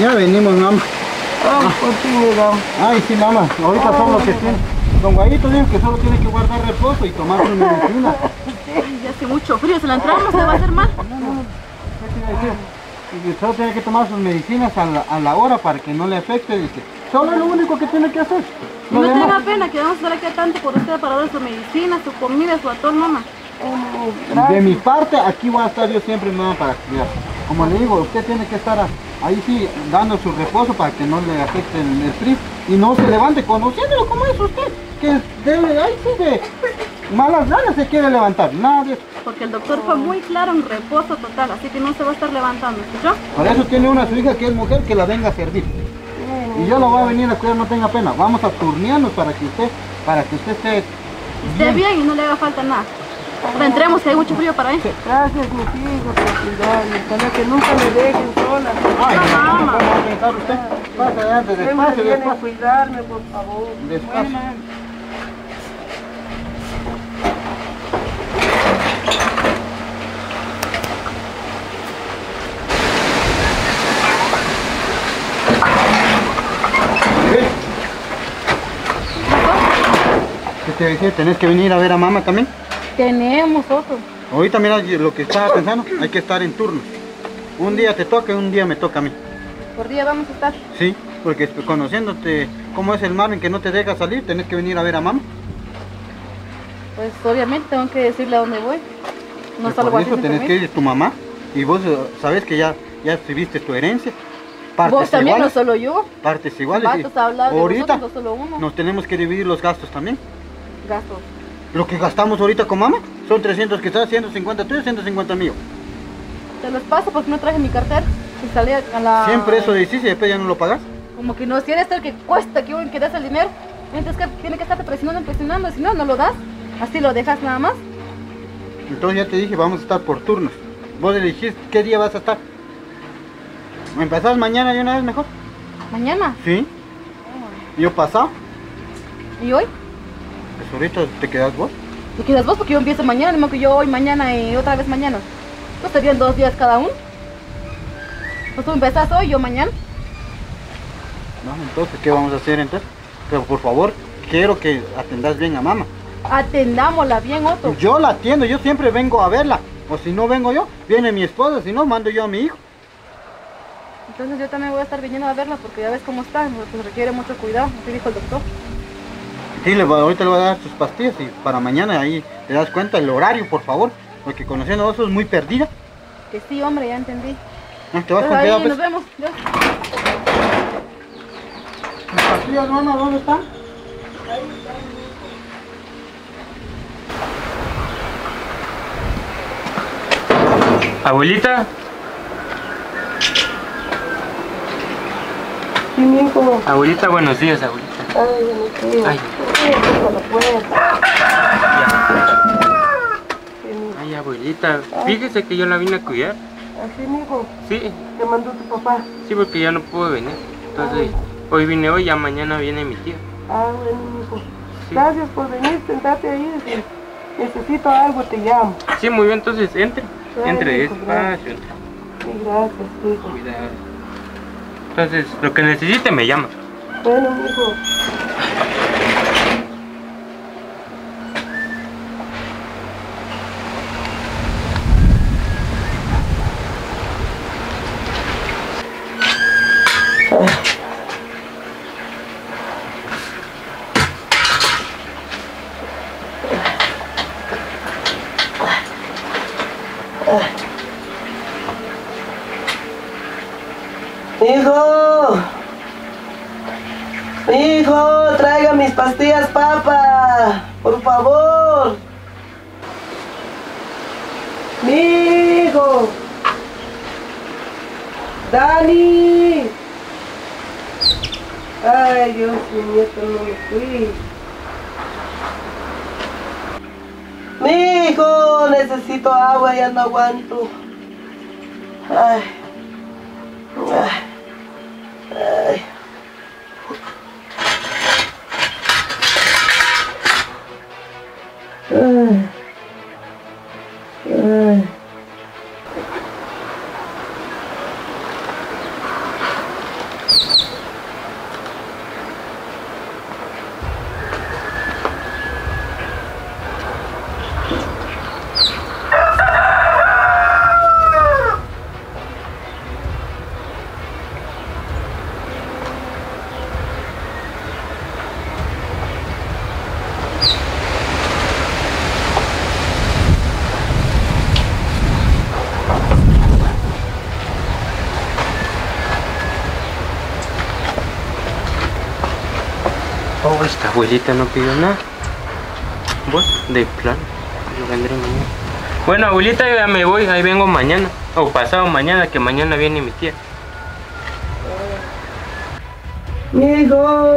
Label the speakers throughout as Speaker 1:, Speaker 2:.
Speaker 1: Ya venimos, mamá.
Speaker 2: Oh, por.
Speaker 1: Ay, sí, mamá. Ahorita son los que tienen. Don Guayito dijo que solo tiene que guardar reposo y tomar su medicina.
Speaker 2: Ya hace mucho frío, se la entramos, se va a hacer mal.
Speaker 1: ¿Qué te iba a decir? Y solo tiene que tomar sus medicinas a la, a la hora para que no le afecte, dice. Solo es lo único que tiene que hacer.
Speaker 2: No
Speaker 1: Lo
Speaker 2: tenga pena que vamos a estar aquí tanto por usted para dar su medicina, su comida, su atón, mamá.
Speaker 1: De mi parte, aquí voy a estar yo siempre, mamá, para cuidar. Como le digo, usted tiene que estar a- ahí sí, dando su reposo para que no le afecte el, el frío y no se levante conociéndolo como es usted, que debe, ahí sí de malas ganas se quiere levantar, eso.
Speaker 2: Porque el doctor fue muy claro en reposo total, así que no se va a estar levantando, ¿escuchó?
Speaker 1: Por eso tiene una su hija que es mujer que la venga a servir. Y yo la voy a venir a cuidar, no tenga pena. Vamos a turnearnos para que usted, para que usted esté
Speaker 2: Esté bien y no le haga falta nada. Entremos que hay mucho frío para ahí.
Speaker 3: Gracias, mis hijos, por cuidarme. Ojalá que nunca me dejen sola.
Speaker 1: Ay,
Speaker 2: Mamá.
Speaker 1: puede pensar usted. Pase adelante, despacio,
Speaker 3: vienen a
Speaker 1: despacio.
Speaker 3: cuidarme, por favor.
Speaker 1: Despacio. ¿Qué te decía? ¿Tenés que venir a ver a mamá también?
Speaker 2: Tenemos otro.
Speaker 1: Ahorita mira lo que estaba pensando, hay que estar en turno. Un día te toca y un día me toca a mí.
Speaker 2: Por día vamos a estar.
Speaker 1: Sí, porque conociéndote cómo es el mar en que no te deja salir, tenés que venir a ver a mamá.
Speaker 2: Pues obviamente tengo que decirle a dónde voy. No
Speaker 1: Y
Speaker 2: salgo
Speaker 1: por eso tenés que ir tu mamá y vos eh, sabes que ya, ya recibiste tu herencia. Partes
Speaker 2: Vos también, no
Speaker 1: iguales,
Speaker 2: solo yo.
Speaker 1: partes iguales. y
Speaker 2: a de
Speaker 1: ahorita
Speaker 2: nosotros, no solo uno.
Speaker 1: nos tenemos que dividir los gastos también.
Speaker 2: Gastos.
Speaker 1: Lo que gastamos ahorita con mamá son 300 quizás, 150 tuyos, 150 míos.
Speaker 2: Te los paso porque no traje mi cartera. Y salí a la...
Speaker 1: Siempre eso decís y después ya no lo pagas.
Speaker 2: Como que no, si eres el que cuesta que uno que das el dinero. Entonces que tiene que estarte presionando, presionando. Si no, no lo das. Así lo dejas nada más.
Speaker 1: Entonces ya te dije, vamos a estar por turnos. Vos elegís qué día vas a estar. ¿Empezás mañana y una vez mejor?
Speaker 2: Mañana.
Speaker 1: Sí. Yo pasado.
Speaker 2: ¿Y hoy?
Speaker 1: Pues ahorita te quedas vos.
Speaker 2: ¿Te quedas vos? Porque yo empiezo mañana. Mismo que yo hoy, mañana y otra vez mañana. Pues serían dos días cada uno. Pues tú empezás hoy, yo mañana.
Speaker 1: No, entonces, ¿qué vamos a hacer entonces? Pero por favor, quiero que atendas bien a mamá.
Speaker 2: Atendámosla bien, Otto.
Speaker 1: Yo la atiendo, yo siempre vengo a verla. O si no vengo yo, viene mi esposa, si no, mando yo a mi hijo.
Speaker 2: Entonces yo también voy a estar viniendo a verla porque ya ves cómo está. Pues requiere mucho cuidado, así dijo el doctor.
Speaker 1: Sí, le voy- ahorita le voy a dar sus pastillas y para mañana ahí te das cuenta el horario, por favor. Porque conociendo a vos sos muy perdida.
Speaker 2: Que sí, hombre, ya entendí.
Speaker 1: Ah, Te vas
Speaker 2: Pues
Speaker 1: con
Speaker 2: ahí
Speaker 1: cuidado,
Speaker 2: nos
Speaker 1: pues.
Speaker 2: vemos. Dios.
Speaker 1: ¿Mis pastillas, mamá, dónde están?
Speaker 4: Abuelita, abuelita, buenos días, abuelita.
Speaker 3: Ay, buenos días.
Speaker 4: Ay.
Speaker 3: Ay,
Speaker 4: Ay, abuelita, fíjese que yo la vine a cuidar.
Speaker 3: Así, mi hijo.
Speaker 4: Sí,
Speaker 3: Te mandó tu papá.
Speaker 4: sí, porque ya no puedo venir. Entonces, hoy vine hoy, ya mañana viene mi tía.
Speaker 3: Ah, bueno, mi hijo.
Speaker 4: Sí.
Speaker 3: Gracias por venir. Sentate ahí. Si necesito algo, te llamo.
Speaker 4: Sí, muy bien, entonces entre.
Speaker 3: Ay,
Speaker 4: Entre
Speaker 3: hijo,
Speaker 4: despacio, entre.
Speaker 3: Sí, gracias, hijo.
Speaker 4: Cuidado. Entonces, lo que necesite me llama.
Speaker 3: Bueno, mi hijo. Hijo, hijo, traiga mis pastillas, papá, por favor. Mi hijo, Dani. Ay, Dios, nieto no me fui. Mi hijo, necesito agua, ya no aguanto. Ay. Ay. Ay.
Speaker 4: Abuelita no pidió nada. Bueno, de plan. Yo vendré mañana. Bueno, abuelita, ya me voy. Ahí vengo mañana. O pasado mañana, que mañana viene mi tía.
Speaker 3: Mijo.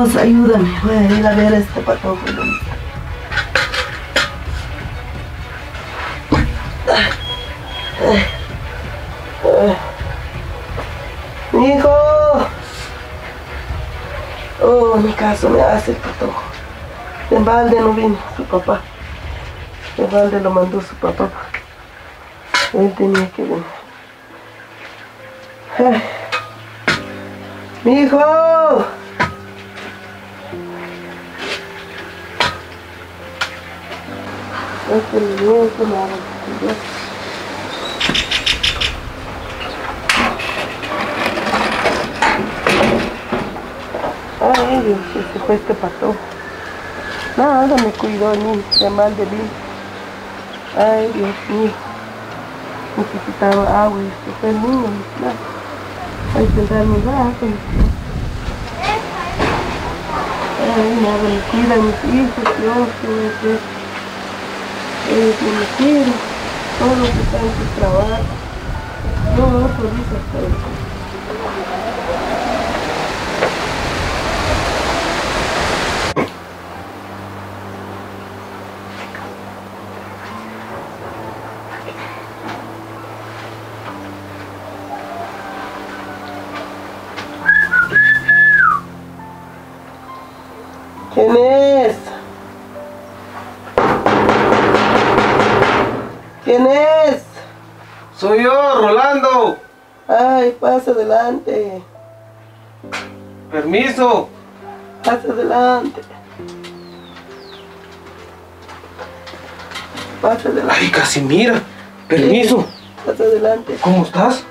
Speaker 3: Ayúdame. Voy a ir a ver a este patojo. Hijo. Oh, mi caso me hace el patojo. De balde no vino su papá. De balde lo mandó su papá. Él tenía que venir. Mi hijo. Este me haga Dios. Ay, Dios, se fue este pato. Nada, me cuidó ni de mal de mí. Ay, Dios mío. Necesitaba agua y se fue el niño. Hay que darme brazo. Ay, nada, me cuidan mis hijos, Dios, que voy Ellos no me quieren. Todos están en su trabajo. Yo autorizo hasta eso.
Speaker 5: Soy yo, Rolando.
Speaker 3: Ay, pasa adelante.
Speaker 5: Permiso.
Speaker 3: Pasa adelante. Pasa adelante.
Speaker 5: Ay, Casimira. Permiso.
Speaker 3: Pasa adelante.
Speaker 5: ¿Cómo estás?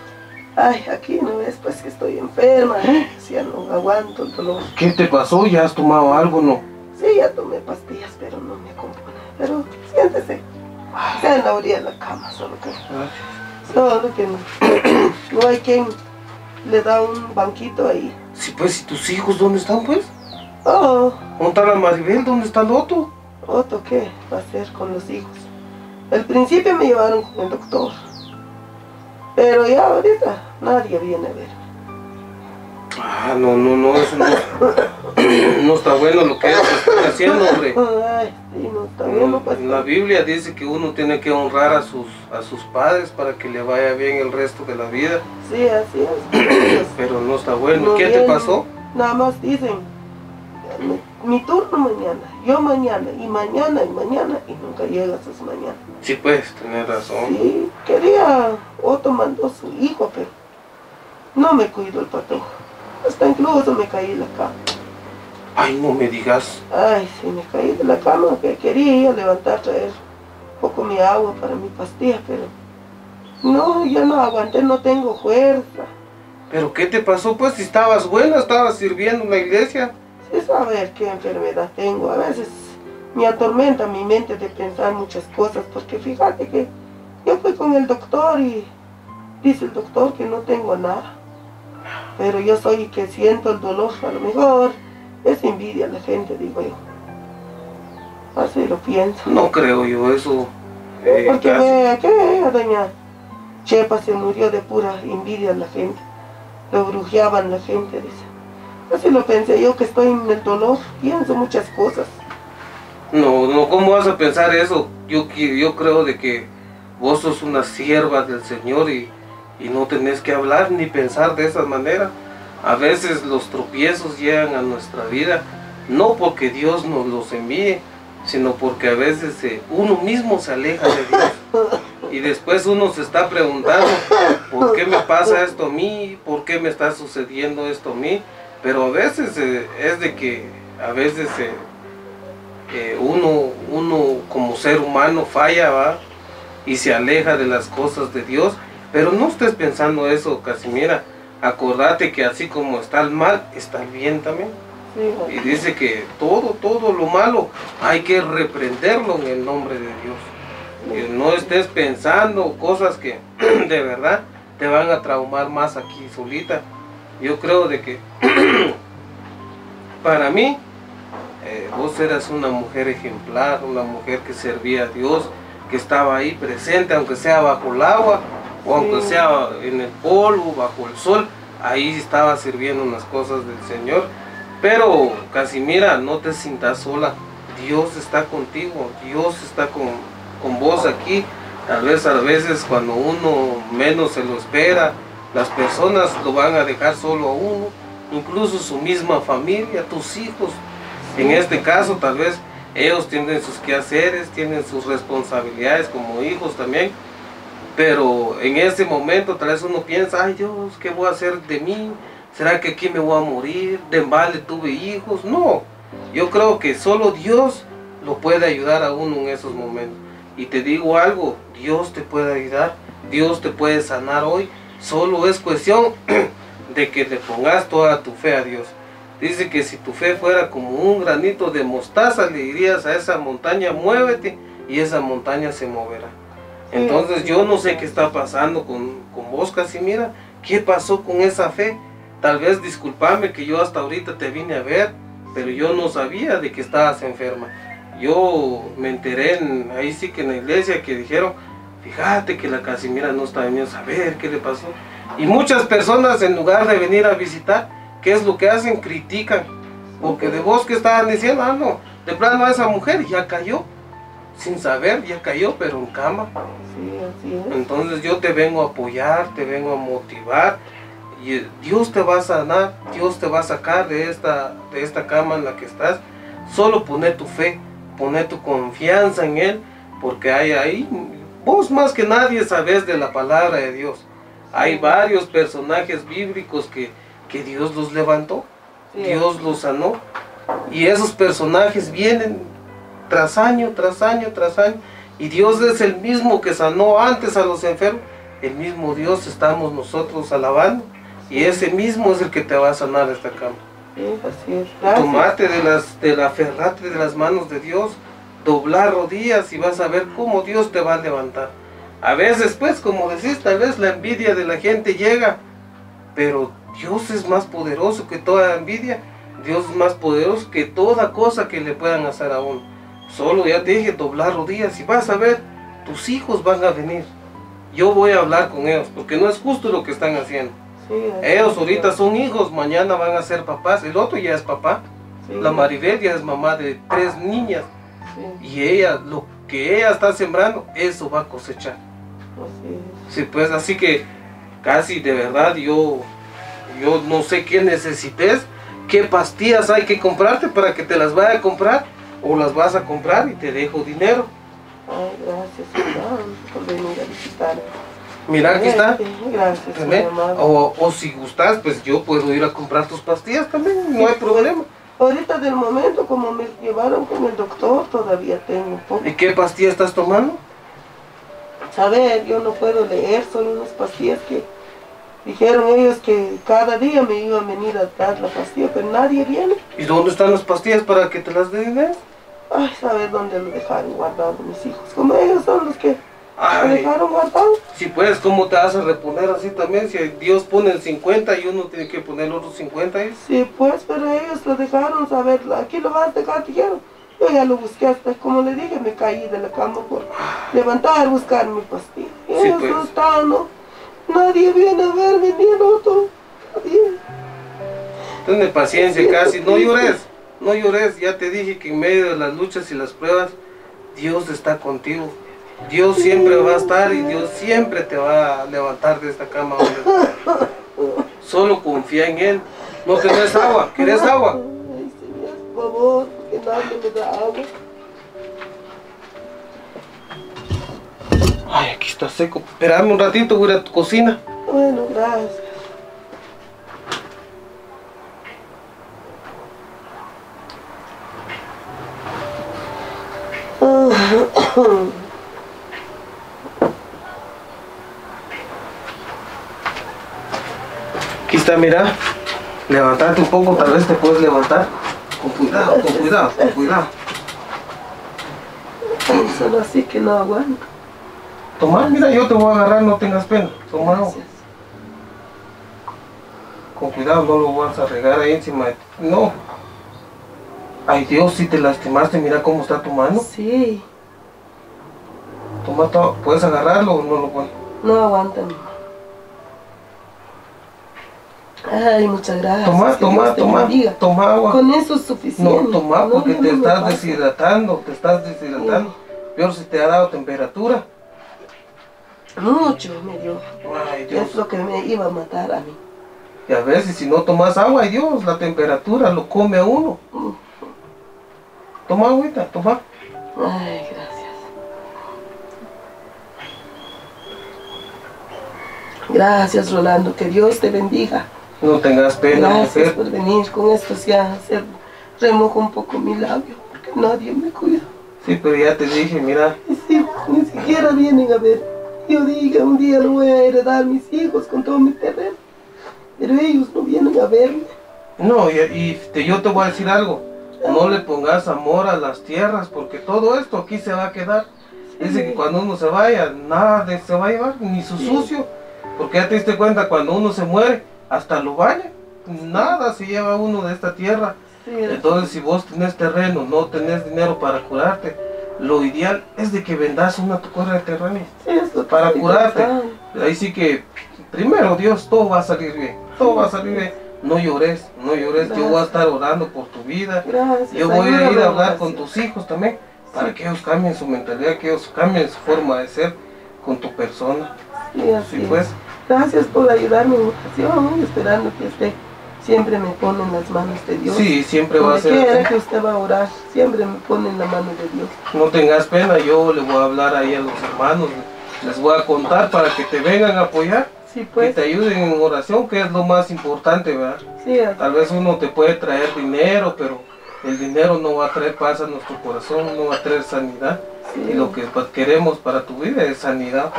Speaker 3: Ay, aquí no ves, pues que estoy enferma. Si ya no aguanto el dolor.
Speaker 5: ¿Qué te pasó? ¿Ya has tomado algo no?
Speaker 3: Sí, ya tomé pastillas, pero no me compone. Pero siéntese. Está en la orilla de la cama, solo que, solo que no. No hay quien le da un banquito ahí.
Speaker 5: Sí, pues, ¿y tus hijos dónde están, pues?
Speaker 3: Oh,
Speaker 5: ¿Dónde está la Maribel? ¿Dónde está el otro?
Speaker 3: Otto, ¿qué va a hacer con los hijos? Al principio me llevaron con el doctor. Pero ya ahorita nadie viene a ver.
Speaker 5: Ah, no, no, no, eso no. no está bueno lo que están haciendo, hombre.
Speaker 3: Ay, no está bien, no pasa
Speaker 5: En la Biblia dice que uno tiene que honrar a sus, a sus padres para que le vaya bien el resto de la vida.
Speaker 3: Sí, así es.
Speaker 5: Pero no está bueno.
Speaker 3: No
Speaker 5: ¿Qué te pasó?
Speaker 3: Nada más dicen, mi, turno mañana, yo mañana, y mañana, y mañana, y nunca llegas esas mañana.
Speaker 5: Sí, pues, tenés razón.
Speaker 3: Sí, quería, Otto mandó su hijo, pero no me cuido el patojo. Hasta incluso me caí de la cama.
Speaker 5: Ay, no me digas.
Speaker 3: Ay, sí, me caí de la cama, que quería levantar, traer un poco mi agua para mi pastilla, pero no, ya no aguanté, no tengo fuerza.
Speaker 5: ¿Pero qué te pasó? Pues si estabas buena, estabas sirviendo en la iglesia.
Speaker 3: Sí saber qué enfermedad tengo. A veces me atormenta mi mente de pensar muchas cosas, porque fíjate que yo fui con el doctor y dice el doctor que no tengo nada. Pero yo soy que siento el dolor, a lo mejor es envidia la gente, digo yo. Así lo pienso.
Speaker 5: No creo yo eso. eh,
Speaker 3: Porque ve que doña Chepa se murió de pura envidia la gente. Lo brujeaban la gente, dice. Así lo pensé yo que estoy en el dolor, pienso muchas cosas.
Speaker 5: No, no, ¿cómo vas a pensar eso? Yo, yo creo de que vos sos una sierva del Señor y, y no tenés que hablar ni pensar de esa manera. A veces los tropiezos llegan a nuestra vida, no porque Dios nos los envíe, sino porque a veces eh, uno mismo se aleja de Dios. Y después uno se está preguntando, ¿por qué me pasa esto a mí? ¿Por qué me está sucediendo esto a mí? Pero a veces eh, es de que a veces eh, uno, uno como ser humano falla, ¿va? Y se aleja de las cosas de Dios. Pero no estés pensando eso, Casimira. acordate que así como está el mal, está el bien también.
Speaker 3: Sí,
Speaker 5: Y dice que todo, todo lo malo hay que reprenderlo en el nombre de Dios. Que no estés pensando cosas que de verdad te van a traumar más aquí solita. Yo creo de que para mí eh, vos eras una mujer ejemplar, una mujer que servía a Dios, que estaba ahí presente, aunque sea bajo el agua o aunque
Speaker 3: Sí.
Speaker 5: sea en el polvo, bajo el sol, ahí estaba sirviendo unas cosas del Señor. Pero Casimira, no te sientas sola. Dios está contigo, Dios está con, con vos aquí. Tal vez a veces cuando uno menos se lo espera, las personas lo van a dejar solo a uno, incluso su misma familia, tus hijos. En este caso tal vez ellos tienen sus quehaceres, tienen sus responsabilidades como hijos también. Pero en ese momento tal vez uno piensa, ay Dios, ¿qué voy a hacer de mí? ¿Será que aquí me voy a morir? ¿De vale tuve hijos? No, yo creo que solo Dios lo puede ayudar a uno en esos momentos. Y te digo algo, Dios te puede ayudar, Dios te puede sanar hoy. Solo es cuestión de que le pongas toda tu fe a Dios. Dice que si tu fe fuera como un granito de mostaza, le dirías a esa montaña, muévete, y esa montaña se moverá. Entonces yo no sé qué está pasando con, con vos, Casimira. ¿Qué pasó con esa fe? Tal vez disculpame que yo hasta ahorita te vine a ver, pero yo no sabía de que estabas enferma. Yo me enteré en- ahí sí que en la iglesia que dijeron, fíjate que la Casimira no está veniendo a saber qué le pasó. Y muchas personas en lugar de venir a visitar, ¿qué es lo que hacen? Critican. Porque de vos que estaban diciendo, ah no, de plano esa mujer ya cayó, sin saber, ya cayó, pero en cama.
Speaker 3: sí, así es.
Speaker 5: Entonces yo te vengo a apoyar, te vengo a motivar y Dios te va a sanar, Dios te va a sacar de esta, de esta cama en la que estás. Solo poner tu fe, poner tu confianza en Él, porque hay ahí, vos más que nadie sabes de la palabra de Dios. Hay varios personajes bíblicos que, que Dios los levantó,
Speaker 3: Sí,
Speaker 5: Dios los sanó. Y esos personajes vienen tras año, tras año, tras año. Y Dios es el mismo que sanó antes a los enfermos. El mismo Dios estamos nosotros alabando. Y ese mismo es el que te va a sanar esta cama.
Speaker 3: sí, así es.
Speaker 5: Tomate de las, de la ferrate de las manos de Dios, doblar rodillas y vas a ver cómo Dios te va a levantar. A veces, pues, como decís, tal vez la envidia de la gente llega, pero Dios es más poderoso que toda envidia. Dios es más poderoso que toda cosa que le puedan hacer a uno. Solo ya te dije doblar rodillas y vas a ver, tus hijos van a venir. Yo voy a hablar con ellos, porque no es justo lo que están haciendo.
Speaker 3: Sí,
Speaker 5: Ellos ahorita son hijos, mañana van a ser papás. El otro ya es papá.
Speaker 3: Sí,
Speaker 5: La Maribel ya es mamá de tres niñas
Speaker 3: sí,
Speaker 5: y ella, lo que ella está sembrando, eso va a cosechar. Sí, pues así que casi de verdad yo, yo no sé qué necesites, qué pastillas hay que comprarte para que te las vaya a comprar o las vas a comprar y te dejo dinero.
Speaker 3: Ay, gracias, por venir a visitarme.
Speaker 5: Mira, aquí está.
Speaker 3: Gracias, amado.
Speaker 5: O, o si gustas, pues yo puedo ir a comprar tus pastillas también, no hay problema.
Speaker 3: Ahorita del momento, como me llevaron con el doctor, todavía tengo un poco.
Speaker 5: ¿Y qué pastilla estás tomando?
Speaker 3: Saber, yo no puedo leer, son unas pastillas que dijeron ellos que cada día me iban a venir a dar la pastilla, pero nadie viene.
Speaker 5: ¿Y dónde están las pastillas para que te las den?
Speaker 3: Ay, saber dónde lo dejaron guardado mis hijos. Como ellos son los que lo
Speaker 5: Ay,
Speaker 3: dejaron guardado.
Speaker 5: si puedes, ¿cómo te vas a reponer así también? Si Dios pone el 50 y uno tiene que poner los otros 50. ¿eh?
Speaker 3: Sí, pues, pero ellos lo dejaron saber, aquí lo vas a dejar, dijeron. Yo ya lo busqué hasta, como le dije, me caí de la cama por levantar, buscar mi pastilla. Y
Speaker 5: Sí,
Speaker 3: ellos
Speaker 5: pues.
Speaker 3: no estaban, no. Nadie viene a verme, ni el otro. Nadie.
Speaker 5: Ten paciencia casi, no llores, no llores. Ya te dije que en medio de las luchas y las pruebas, Dios está contigo. Dios siempre va a estar y Dios siempre te va a levantar de esta cama. Solo confía en Él. No tenés agua, ¿querés agua?
Speaker 3: Ay, Señor, por favor, que nadie me da agua.
Speaker 5: Ay, aquí está seco. Espérame un ratito, voy a tu cocina.
Speaker 3: Bueno, gracias.
Speaker 5: Aquí abuelita, mira, levantate un poco, tal vez te puedes levantar. Con cuidado, con cuidado, con cuidado.
Speaker 3: Solo así que no aguanto.
Speaker 5: Toma, mira, yo te voy a agarrar, no tengas pena. Toma agua. Con cuidado, no lo vas a regar ahí encima. No. Ay Dios, si te lastimaste, mira cómo está tu mano.
Speaker 3: Sí,
Speaker 5: Toma, to- ¿puedes agarrarlo o no lo puedes?
Speaker 3: no aguantan. Ay, muchas gracias.
Speaker 5: Toma, toma, toma,
Speaker 3: bendiga.
Speaker 5: toma agua.
Speaker 3: Con eso es
Speaker 5: No,
Speaker 3: suficiente.
Speaker 5: toma,
Speaker 3: No,
Speaker 5: porque
Speaker 3: no,
Speaker 5: te
Speaker 3: no
Speaker 5: estás deshidratando, te estás deshidratando. Peor si te ha dado temperatura.
Speaker 3: Mucho me dio.
Speaker 5: Ay Dios.
Speaker 3: Es lo que me iba a matar a mí.
Speaker 5: Y a veces si no tomas agua, Dios, la temperatura lo come a uno.
Speaker 3: Mm.
Speaker 5: Toma agüita, toma.
Speaker 3: Ay, gracias. Gracias, Rolando. Que Dios te bendiga.
Speaker 5: No tengas pena,
Speaker 3: Gracias
Speaker 5: mujer.
Speaker 3: por venir con esto. Ya se remojo un poco mi labio. Porque nadie me cuida.
Speaker 5: Sí, pero ya te dije, mira,
Speaker 3: hijos ni siquiera vienen a ver. Yo diga, un día lo voy a heredar a mis hijos con todo mi terreno. Pero ellos no vienen a verme.
Speaker 5: no, y, y te- yo te voy a decir algo. No le pongas amor a las tierras, porque todo esto aquí se va a quedar. Dice que cuando uno se vaya, nada de- se va a llevar, ni su sucio. Porque ya te diste cuenta, cuando uno se muere, hasta lo baña. Nada se lleva uno de esta tierra. Entonces, si vos tenés terreno, no tenés dinero para curarte, lo ideal es de que vendas una tu de terreno. para curarte. Ahí sí que, primero Dios, todo va a salir bien. Todo va a salir bien. No llores, no llores. Yo voy a estar orando por tu vida.
Speaker 3: Gracias.
Speaker 5: Yo voy a ir a hablar con tus hijos también, para que ellos cambien su mentalidad, que ellos cambien su forma de ser con tu persona.
Speaker 3: Sí, así
Speaker 5: Sí,
Speaker 3: es.
Speaker 5: pues.
Speaker 3: Gracias por ayudarme en oración, esperando que usted siempre me pone en las manos de Dios.
Speaker 5: Sí, siempre va a ser
Speaker 3: quiera que usted va a orar, siempre me pone en la mano de Dios.
Speaker 5: No tengas pena, yo le voy a hablar ahí a los hermanos, les voy a contar para que te vengan a apoyar,
Speaker 3: Sí,
Speaker 5: que
Speaker 3: pues.
Speaker 5: te ayuden en oración, que es lo más importante, ¿verdad?
Speaker 3: Sí.
Speaker 5: Tal vez uno te puede traer dinero, pero el dinero no va a traer paz a nuestro corazón, no va a traer sanidad.
Speaker 3: Sí,
Speaker 5: Y lo que pues, queremos para tu vida es sanidad.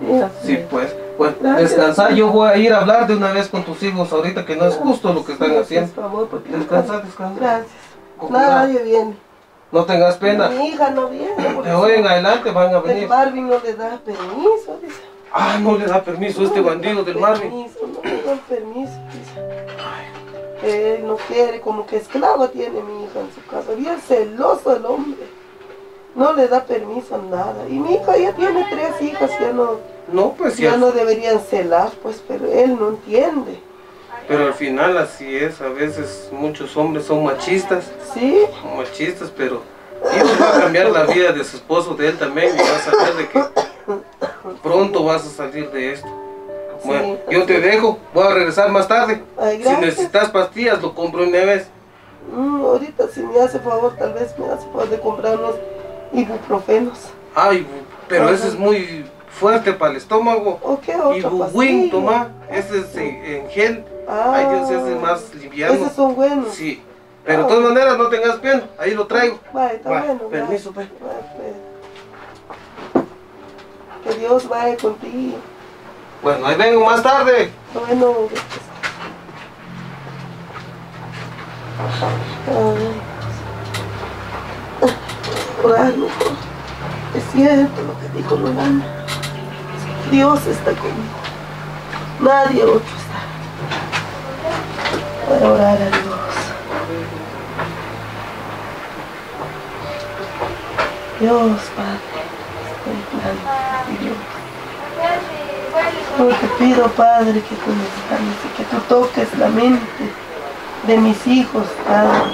Speaker 5: pues.
Speaker 3: sí,
Speaker 5: pues. Bueno,
Speaker 3: Gracias.
Speaker 5: descansa. Yo voy a ir a hablar de una vez con tus hijos ahorita, que no es justo lo que están haciendo.
Speaker 3: Por favor, porque
Speaker 5: Descansa, descansa.
Speaker 3: Gracias. Nadie viene.
Speaker 5: No tengas pena.
Speaker 3: Mi hija no viene.
Speaker 5: De hoy en adelante van a
Speaker 3: El
Speaker 5: venir.
Speaker 3: Marvin no le da permiso, dice.
Speaker 5: Ah, no le da permiso a este
Speaker 3: No le
Speaker 5: bandido
Speaker 3: da
Speaker 5: del Marvin.
Speaker 3: permiso, No le da permiso, él no quiere, como que esclavo tiene mi hija en su casa. Bien celoso el hombre. No le da permiso a nada. Y mi hija ya tiene tres hijas, ya no,
Speaker 5: No, pues
Speaker 3: ya no deberían celar, pues, pero él no entiende.
Speaker 5: Pero al final así es. A veces muchos hombres son machistas.
Speaker 3: ¿Sí?
Speaker 5: Son machistas, pero Dios va a cambiar la vida de su esposo, de él también. Y vas a ver de que pronto vas a salir de esto. Bueno,
Speaker 3: Sí,
Speaker 5: yo te dejo. Voy a regresar más tarde.
Speaker 3: Ay,
Speaker 5: Si necesitas pastillas, lo compro una vez.
Speaker 3: Mm, ahorita si me hace favor, tal vez me hace favor de comprar unos ibuprofenos.
Speaker 5: Ay, pero
Speaker 3: Ajá.
Speaker 5: ese es muy fuerte para el estómago.
Speaker 3: ¿O qué otra
Speaker 5: Y Buwin,
Speaker 3: pastilla?
Speaker 5: toma, ese es en, gel.
Speaker 3: Ah,
Speaker 5: Ay, Dios, ese es más liviano.
Speaker 3: Esos son buenos.
Speaker 5: Sí, pero de todas maneras no tengas pena, ahí lo traigo.
Speaker 3: Vaya, está bueno.
Speaker 5: permiso,
Speaker 3: vaya, Dios vaya contigo.
Speaker 5: Bueno, ahí vengo más tarde.
Speaker 3: Bueno, ay, orar mejor. Es cierto lo que dijo Rolanda. Dios está conmigo. Nadie otro está. Voy a orar a Dios. Dios, Padre, estoy Yo te pido, Padre, que tú me que tú toques la mente de mis hijos, Padre,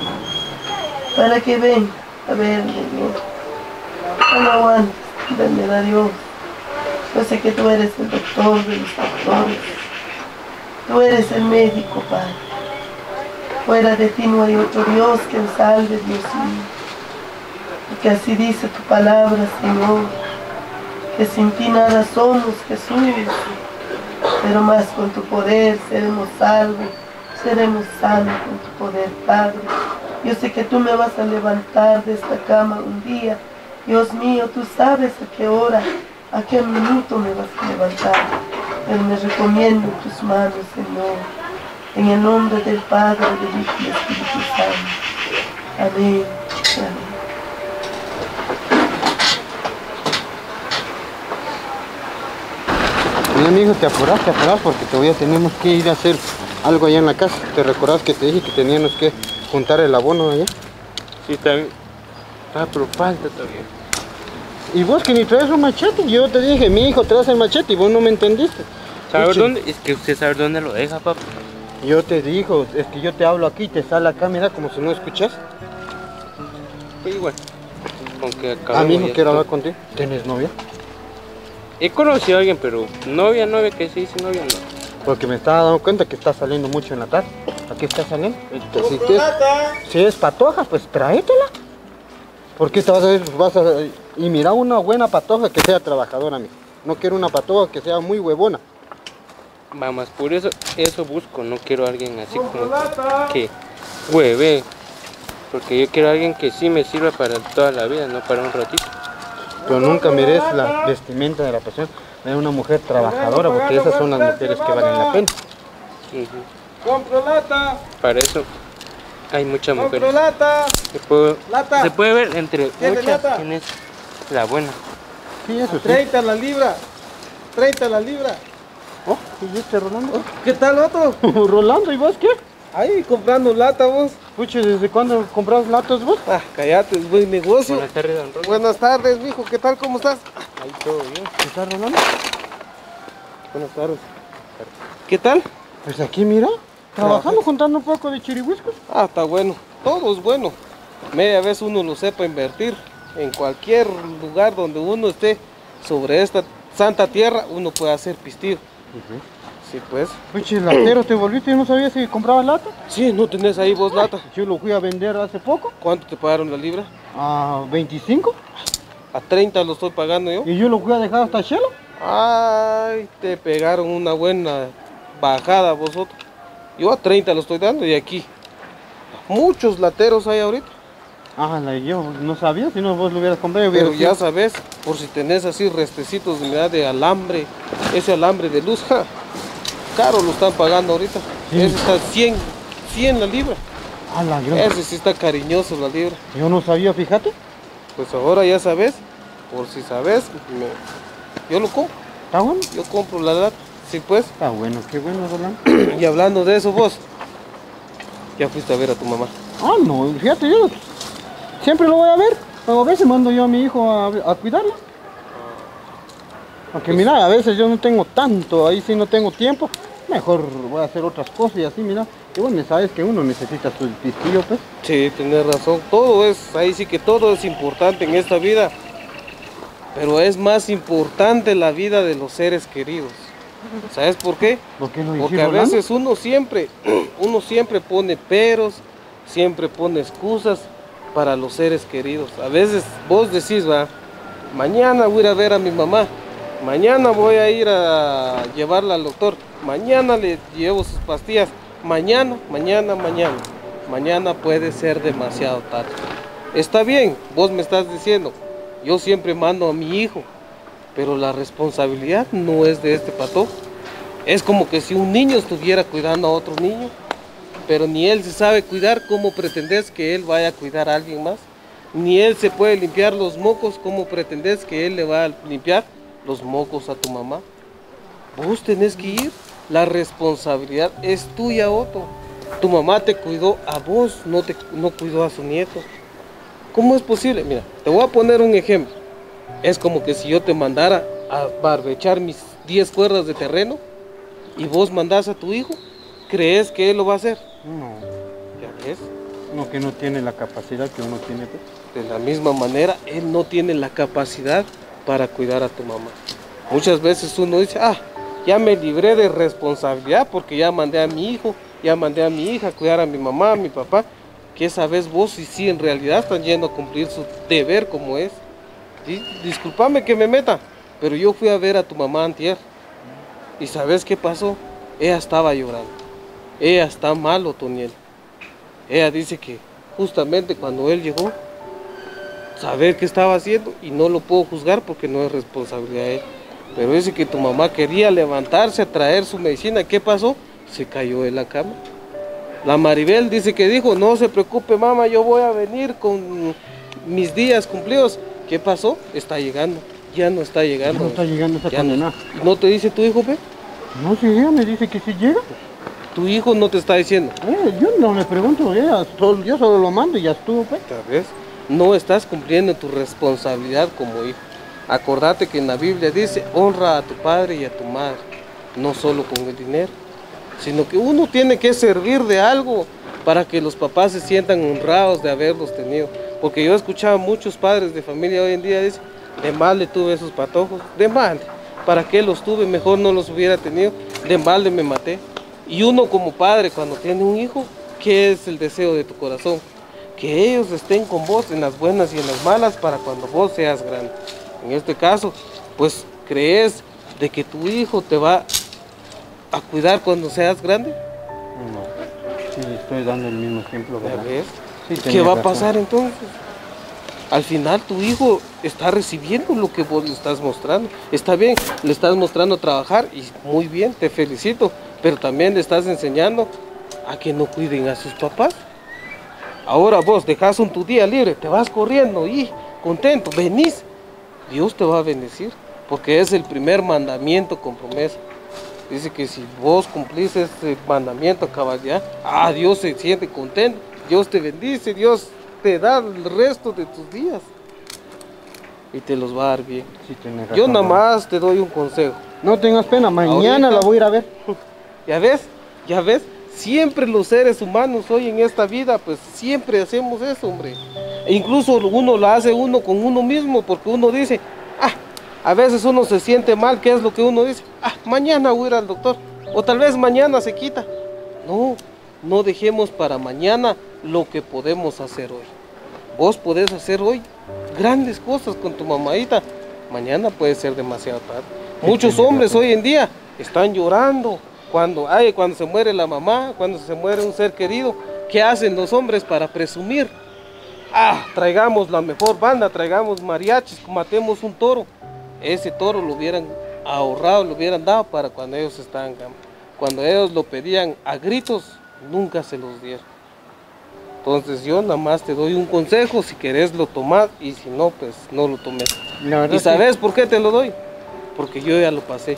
Speaker 3: para que vengan a verme, Dios. No enfermedad, Dios. Yo sé que tú eres el doctor de los doctores. Tú eres el médico, Padre. Fuera de ti no hay otro Dios que salve, Dios mío. Porque así dice tu palabra, Señor que sin ti nada somos, Jesús, pero más con tu poder seremos salvos, seremos sanos con tu poder, Padre. Yo sé que tú me vas a levantar de esta cama un día. Dios mío, tú sabes a qué hora, a qué minuto me vas a levantar. Pero me recomiendo en tus manos, Señor. En el nombre del Padre, del Hijo y del Espíritu Santo. Amén.
Speaker 1: Mi hijo, te apuras, te apuras porque todavía tenemos que ir a hacer algo allá en la casa. ¿Te recordás que te dije que teníamos que juntar el abono allá?
Speaker 4: Sí, bien. Ah, pero falta todavía.
Speaker 1: Y vos que ni traes un machete, yo te dije, mi hijo, traes el machete y vos no me entendiste.
Speaker 4: ¿Sabe
Speaker 1: Pucha,
Speaker 4: dónde? Es que usted sabe dónde lo deja, papá.
Speaker 1: Yo te digo, es que yo te hablo aquí y te sale acá, mira, como si no escuchas.
Speaker 4: Pues igual. Aunque
Speaker 1: A
Speaker 4: acabemos
Speaker 1: mi hijo
Speaker 4: ya
Speaker 1: quiero hablar contigo. ¿Tienes novia?
Speaker 4: He conocido a alguien, pero novia, novia, que se dice novia, no.
Speaker 1: Porque me estaba dando cuenta que está saliendo mucho en la tarde. Aquí está saliendo. Si, te- si es patoja, pues tráetela. ¿Por qué te vas a ir? Vas a, y mira una buena patoja que sea trabajadora, mi. No quiero una patoja que sea muy huevona.
Speaker 4: Vamos, por eso, eso busco. No quiero a alguien así como que hueve. Porque yo quiero a alguien que sí me sirva para toda la vida, no para un ratito.
Speaker 1: Pero nunca mires la vestimenta de la persona. Es una mujer trabajadora, porque esas son las mujeres que valen la pena.
Speaker 4: Ujú.
Speaker 5: Compro lata,
Speaker 4: Para eso hay muchas mujeres.
Speaker 5: lata.
Speaker 4: Se puede,
Speaker 5: Lata.
Speaker 4: se puede ver entre
Speaker 5: ¿Tiene
Speaker 4: muchas
Speaker 5: lata?
Speaker 4: quién es la buena.
Speaker 1: Sí, eso sí.
Speaker 5: 30 la libra. 30 la libra.
Speaker 1: Oh, ¿y este Rolando?
Speaker 5: ¿Qué tal otro?
Speaker 1: Rolando, ¿y vos qué?
Speaker 5: Ahí comprando lata vos.
Speaker 1: Pucha, ¿desde cuándo compras latas vos?
Speaker 5: Ah, cállate, es buen negocio.
Speaker 4: Buenas tardes, don.
Speaker 5: Buenas tardes, mijo. ¿Qué tal? ¿Cómo estás?
Speaker 4: Ahí todo bien.
Speaker 1: ¿Qué está Rolando?
Speaker 5: Buenas tardes. ¿Qué tal?
Speaker 1: Pues aquí mira, trabajando, juntando un poco de chirihuiscos.
Speaker 5: Ah, está bueno. Todo es bueno. Media vez uno lo sepa invertir. En cualquier lugar donde uno esté sobre esta santa tierra, uno puede hacer pistir. Sí, pues.
Speaker 1: Pucha, latero, te volviste, no sabía si comprabas lata.
Speaker 5: Sí, ¿no tenés ahí vos lata?
Speaker 1: Yo lo fui a vender hace poco,
Speaker 5: ¿Cuánto te pagaron la libra?
Speaker 1: a 25,
Speaker 5: A 30 lo estoy pagando yo.
Speaker 1: y yo lo fui a dejar hasta Chelo.
Speaker 5: Ay, te pegaron una buena bajada vosotros. Yo a 30 lo estoy dando y aquí. Muchos lateros hay ahorita.
Speaker 1: Ah, la- yo no sabía, si no vos lo hubieras comprado. hubiera
Speaker 5: Pero ya sabes, por si tenés así restecitos de, alambre, ese alambre de luz, ja, caro lo están pagando ahorita.
Speaker 1: Sí.
Speaker 5: Ese está 100, 100 la libra.
Speaker 1: Ah, la gran-
Speaker 5: Ese sí está cariñoso la libra.
Speaker 1: Yo no sabía, fíjate.
Speaker 5: Pues ahora ya sabes, por si sabes, me- yo lo compro,
Speaker 1: Está bueno.
Speaker 5: yo compro la lata. Sí, pues.
Speaker 1: Está bueno, qué bueno, Rolando.
Speaker 5: Y hablando de eso, vos, ya fuiste a ver a tu mamá.
Speaker 1: Ah, no, fíjate, yo siempre lo voy a ver. Pero a veces mando yo a mi hijo a, a cuidarlo. Aunque mira, a veces yo no tengo tanto, ahí sí no tengo tiempo. Mejor voy a hacer otras cosas y así, mira. Y bueno, sabes que uno necesita su pistillo, pues.
Speaker 5: Sí, tienes razón. Todo es, ahí sí que todo es importante en esta vida. Pero es más importante la vida de los seres queridos. ¿Sabes por qué?
Speaker 1: ¿Por qué
Speaker 5: Porque a veces uno siempre, uno siempre pone peros, siempre pone excusas para los seres queridos. A veces vos decís, va, mañana voy a ir a ver a mi mamá, mañana voy a ir a llevarla al doctor, mañana le llevo sus pastillas, mañana, mañana, mañana. Mañana puede ser demasiado tarde. Está bien, vos me estás diciendo, yo siempre mando a mi hijo, pero la responsabilidad no es de este pato. Es como que si un niño estuviera cuidando a otro niño, pero ni él se sabe cuidar, ¿cómo pretendes que él vaya a cuidar a alguien más? Ni él se puede limpiar los mocos, ¿cómo pretendes que él le va a limpiar los mocos a tu mamá? Vos tenés que ir, la responsabilidad es tuya, Otto. Tu mamá te cuidó a vos, no, te, no cuidó a su nieto. ¿Cómo es posible? Mira, te voy a poner un ejemplo. Es como que si yo te mandara a barbechar mis 10 cuerdas de terreno y vos mandás a tu hijo, ¿crees que él lo va a hacer?
Speaker 1: No,
Speaker 5: Ya ves.
Speaker 1: no que no tiene la capacidad que uno tiene.
Speaker 5: De la misma manera, él no tiene la capacidad para cuidar a tu mamá. Muchas veces uno dice, ah, ya me libré de responsabilidad porque ya mandé a mi hijo, ya mandé a mi hija a cuidar a mi mamá, a mi papá. ¿Qué sabes vos si sí en realidad están yendo a cumplir su deber como es? Di- Disculpame que me meta, pero yo fui a ver a tu mamá antier. ¿Y sabes qué pasó? Ella estaba llorando. Ella está mal, Otoniel. Ella dice que justamente cuando él llegó, saber qué estaba haciendo y no lo puedo juzgar porque no es responsabilidad de él. Pero dice que tu mamá quería levantarse a traer su medicina. ¿Qué pasó? se cayó en la cama. La Maribel dice que dijo, no se preocupe mamá, yo voy a venir con mis días cumplidos. ¿Qué pasó? Está llegando. Ya no está llegando.
Speaker 1: No está llegando esa
Speaker 5: Ya no. ¿No te dice tu hijo, ve?
Speaker 1: No, si ella me dice que sí llega.
Speaker 5: Tu hijo no te está diciendo.
Speaker 1: Eh, yo no le pregunto, ella, solo- yo solo lo mando y ya estuvo, pues.
Speaker 5: ¿Sabes? No estás cumpliendo tu responsabilidad como hijo. Acordate que en la Biblia dice, honra a tu padre y a tu madre, no solo con el dinero, sino que uno tiene que servir de algo para que los papás se sientan honrados de haberlos tenido. Porque yo he escuchado a muchos padres de familia hoy en día dicen, de mal le tuve esos patojos, de mal, ¿para qué los tuve? Mejor no los hubiera tenido, de mal me maté. Y uno como padre cuando tiene un hijo, ¿qué es el deseo de tu corazón? Que ellos estén con vos en las buenas y en las malas para cuando vos seas grande. En este caso, pues crees de que tu hijo te va a cuidar cuando seas grande.
Speaker 1: No, sí, estoy dando el mismo ejemplo,
Speaker 5: ¿Ya
Speaker 1: ¿verdad?
Speaker 5: ves?
Speaker 1: Sí,
Speaker 5: ¿Qué va a pasar entonces? Al final tu hijo está recibiendo lo que vos le estás mostrando. Está bien, le estás mostrando trabajar y muy bien, te felicito, pero también le estás enseñando a que no cuiden a sus papás. Ahora vos dejas un tu día libre, te vas corriendo y contento, venís, Dios te va a bendecir, porque es el primer mandamiento con promesa. Dice que si vos cumplís ese mandamiento a cabalidad, ah, Dios se siente contento, Dios te bendice, Dios te da el resto de tus días y te los va a dar bien.
Speaker 1: Sí,
Speaker 5: Yo nada más te doy un consejo.
Speaker 1: No tengas pena, mañana
Speaker 5: Ahorita-
Speaker 1: la voy a ir a ver.
Speaker 5: ¿Ya ves? ¿Ya ves? Siempre los seres humanos hoy en esta vida, pues siempre hacemos eso, hombre. E incluso uno lo hace uno con uno mismo, porque uno dice, ah, a veces uno se siente mal, ¿qué es lo que uno dice? Ah, mañana voy a ir al doctor, o tal vez mañana se quita. No, no dejemos para mañana lo que podemos hacer hoy. Vos podés hacer hoy grandes cosas con tu mamadita. Mañana puede ser demasiado tarde. Muchos hombres hoy en día están llorando cuando, ay, cuando se muere la mamá, cuando se muere un ser querido. ¿Qué hacen los hombres para presumir? Ah, traigamos la mejor banda, traigamos mariachis, matemos un toro. Ese toro lo hubieran ahorrado, lo hubieran dado para cuando ellos estaban Cuando ellos lo pedían a gritos, nunca se los dieron. Entonces yo nada más te doy un consejo, si querés lo tomás y si no, pues no lo tomes. ¿Y sabes por qué te lo doy? Porque yo ya lo pasé.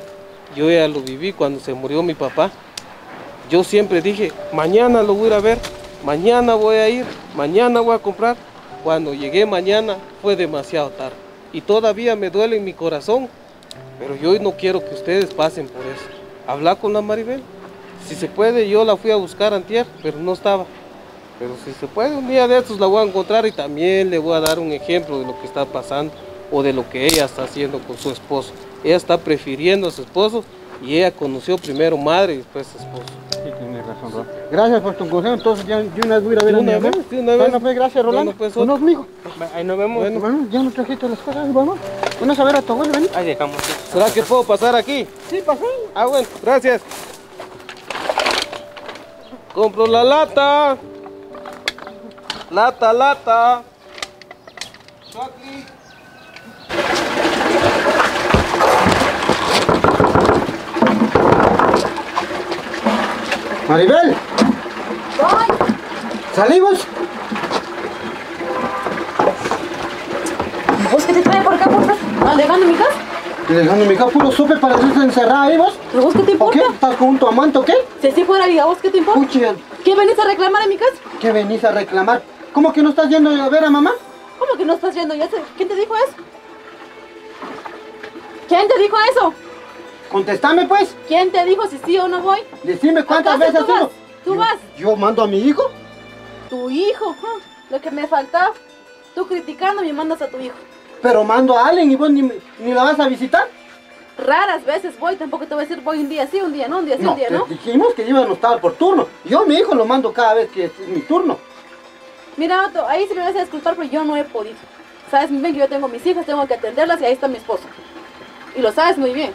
Speaker 5: Yo ya lo viví cuando se murió mi papá. Yo siempre dije, mañana lo voy a ir a ver, mañana voy a ir, mañana voy a comprar. Cuando llegué mañana fue demasiado tarde. Y todavía me duele en mi corazón. Pero yo no quiero que ustedes pasen por eso. Habla con la Maribel. Si se puede, yo la fui a buscar antier, pero no estaba. Pero si se puede, un día de estos la voy a encontrar y también le voy a dar un ejemplo de lo que está pasando o de lo que ella está haciendo con su esposo. Ella está prefiriendo a su esposo y ella conoció primero madre y después esposo.
Speaker 1: Sí, tienes razón, Rolando. Gracias por tu consejo, entonces ya, yo una vez voy a ir a ver
Speaker 5: De
Speaker 1: a mi
Speaker 5: una
Speaker 1: mamá.
Speaker 5: vez, de una vez.
Speaker 1: Bueno, pues gracias, Rolando.
Speaker 4: Bueno, pues. Ahí nos vemos.
Speaker 5: Bueno.
Speaker 1: Bueno, ya nos trajiste las cosas, vamos. Vamos a ver a tu abuelo, ven.
Speaker 4: Ahí dejamos.
Speaker 5: ¿Será que puedo pasar aquí?
Speaker 1: Sí, pasó.
Speaker 5: Ah, bueno, gracias. Compro la lata. Lata, lata.
Speaker 1: Maribel, salimos.
Speaker 2: ¿Vos qué te trae por acá? ¿Por qué? ¿Alegando mi casa?
Speaker 1: Dejando mi casa puro supe para irse encerrada ahí, vos.
Speaker 2: ¿Pero vos qué te
Speaker 1: ¿O qué?
Speaker 2: importa?
Speaker 1: ¿Estás con tu amante o qué?
Speaker 2: Si así fuera, diga, ¿vos qué te importa? ¿Qué venís a reclamar en mi casa?
Speaker 1: ¿qué venís a reclamar? ¿Cómo que no estás yendo a ver a mamá?
Speaker 2: ¿Cómo que no estás yendo? ¿Ya sé- ¿Quién te dijo eso? ¿Quién te dijo eso?
Speaker 1: Contéstame, pues.
Speaker 2: ¿Quién te dijo si sí o no voy?
Speaker 1: Decime cuántas
Speaker 2: ¿Acaso
Speaker 1: veces
Speaker 2: tú vas?
Speaker 1: ido?
Speaker 2: ¿Tú
Speaker 1: Yo-
Speaker 2: vas?
Speaker 1: Yo mando a mi hijo.
Speaker 2: Tu hijo, lo que me faltaba. Tú criticando me mandas a tu hijo.
Speaker 1: Pero mando a alguien y vos ni, ni la vas a visitar.
Speaker 2: Raras veces voy, tampoco te voy a decir voy un día sí, un día no, un día sí, un día no.
Speaker 1: dijimos que iban a estar por turno. Yo a mi hijo lo mando cada vez que es mi turno.
Speaker 2: Mira, Otto, ahí sí me vas a disculpar, pero yo no he podido. Sabes muy bien que yo tengo mis hijas, tengo que atenderlas y ahí está mi esposo. Y lo sabes muy bien.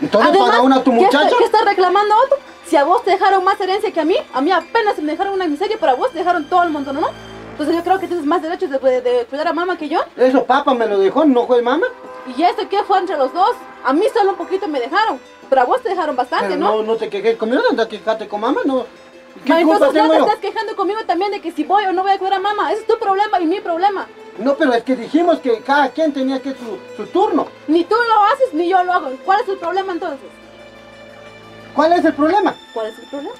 Speaker 1: Entonces paga una tu
Speaker 2: ¿qué está-
Speaker 1: muchacho.
Speaker 2: ¿qué estás reclamando, Otto? Si a vos te dejaron más herencia que a mí, a mí apenas me dejaron una miseria, pero a vos te dejaron todo el montón, ¿no? Entonces yo creo que tienes más derechos de, de- de cuidar a mamá que yo.
Speaker 1: Eso papá me lo dejó, no fue mamá.
Speaker 2: ¿Y esto qué fue entre los dos? A mí solo un poquito me dejaron. Pero a vos te dejaron bastante,
Speaker 1: Pero
Speaker 2: ¿no?
Speaker 1: no, no te quejes conmigo, anda a quejarte con mamá, no. ¿Qué culpa
Speaker 2: entonces no te
Speaker 1: yo?
Speaker 2: estás quejando conmigo también de que si voy o no voy a cuidar a mamá. Ese es tu problema y mi problema.
Speaker 1: No, pero es que dijimos que cada quien tenía que su, su turno.
Speaker 2: Ni tú lo haces ni yo lo hago. ¿Cuál es el problema entonces?
Speaker 1: ¿Cuál es el problema?
Speaker 2: ¿Cuál es el problema?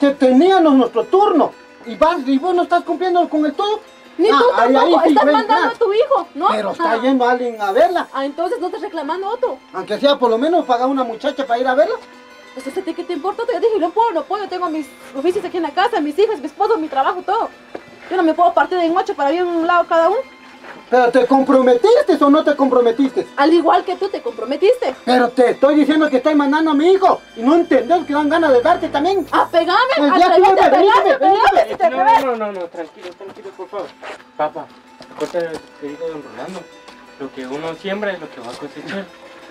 Speaker 1: Que teníamos nuestro turno y vas y vos no estás cumpliendo con el todo.
Speaker 2: Ni
Speaker 1: Ah,
Speaker 2: tú tampoco.
Speaker 1: ahí
Speaker 2: estás mandando a tu hijo, ¿no?
Speaker 1: Pero está
Speaker 2: Ah.
Speaker 1: yendo alguien a verla.
Speaker 2: Ah, entonces no estás reclamando a otro.
Speaker 1: Aunque sea por lo menos pagar una muchacha para ir a verla.
Speaker 2: Pues ¿a ti qué te importa? Yo dije, no puedo, no puedo. Tengo mis oficios aquí en la casa, mis hijos, mi esposo, mi trabajo, todo. Yo no me puedo partir en ocho para ir a un lado cada uno.
Speaker 1: Pero te comprometiste o no te comprometiste.
Speaker 2: Al igual que tú te comprometiste.
Speaker 1: Pero te estoy diciendo que estoy mandando a mi hijo y no entendés que dan ganas de darte también.
Speaker 2: A pegarme,
Speaker 1: Pues
Speaker 2: a
Speaker 1: ya,
Speaker 2: atreverte a
Speaker 1: tú, ven,
Speaker 2: pegarme,
Speaker 1: ven, ven,
Speaker 2: pegame
Speaker 1: ven,
Speaker 2: si te
Speaker 4: No, no, no, no, tranquilo, tranquilo, por favor. Papá, lo que dijo don Rolando. Lo que uno siembra es lo que va a cosechar.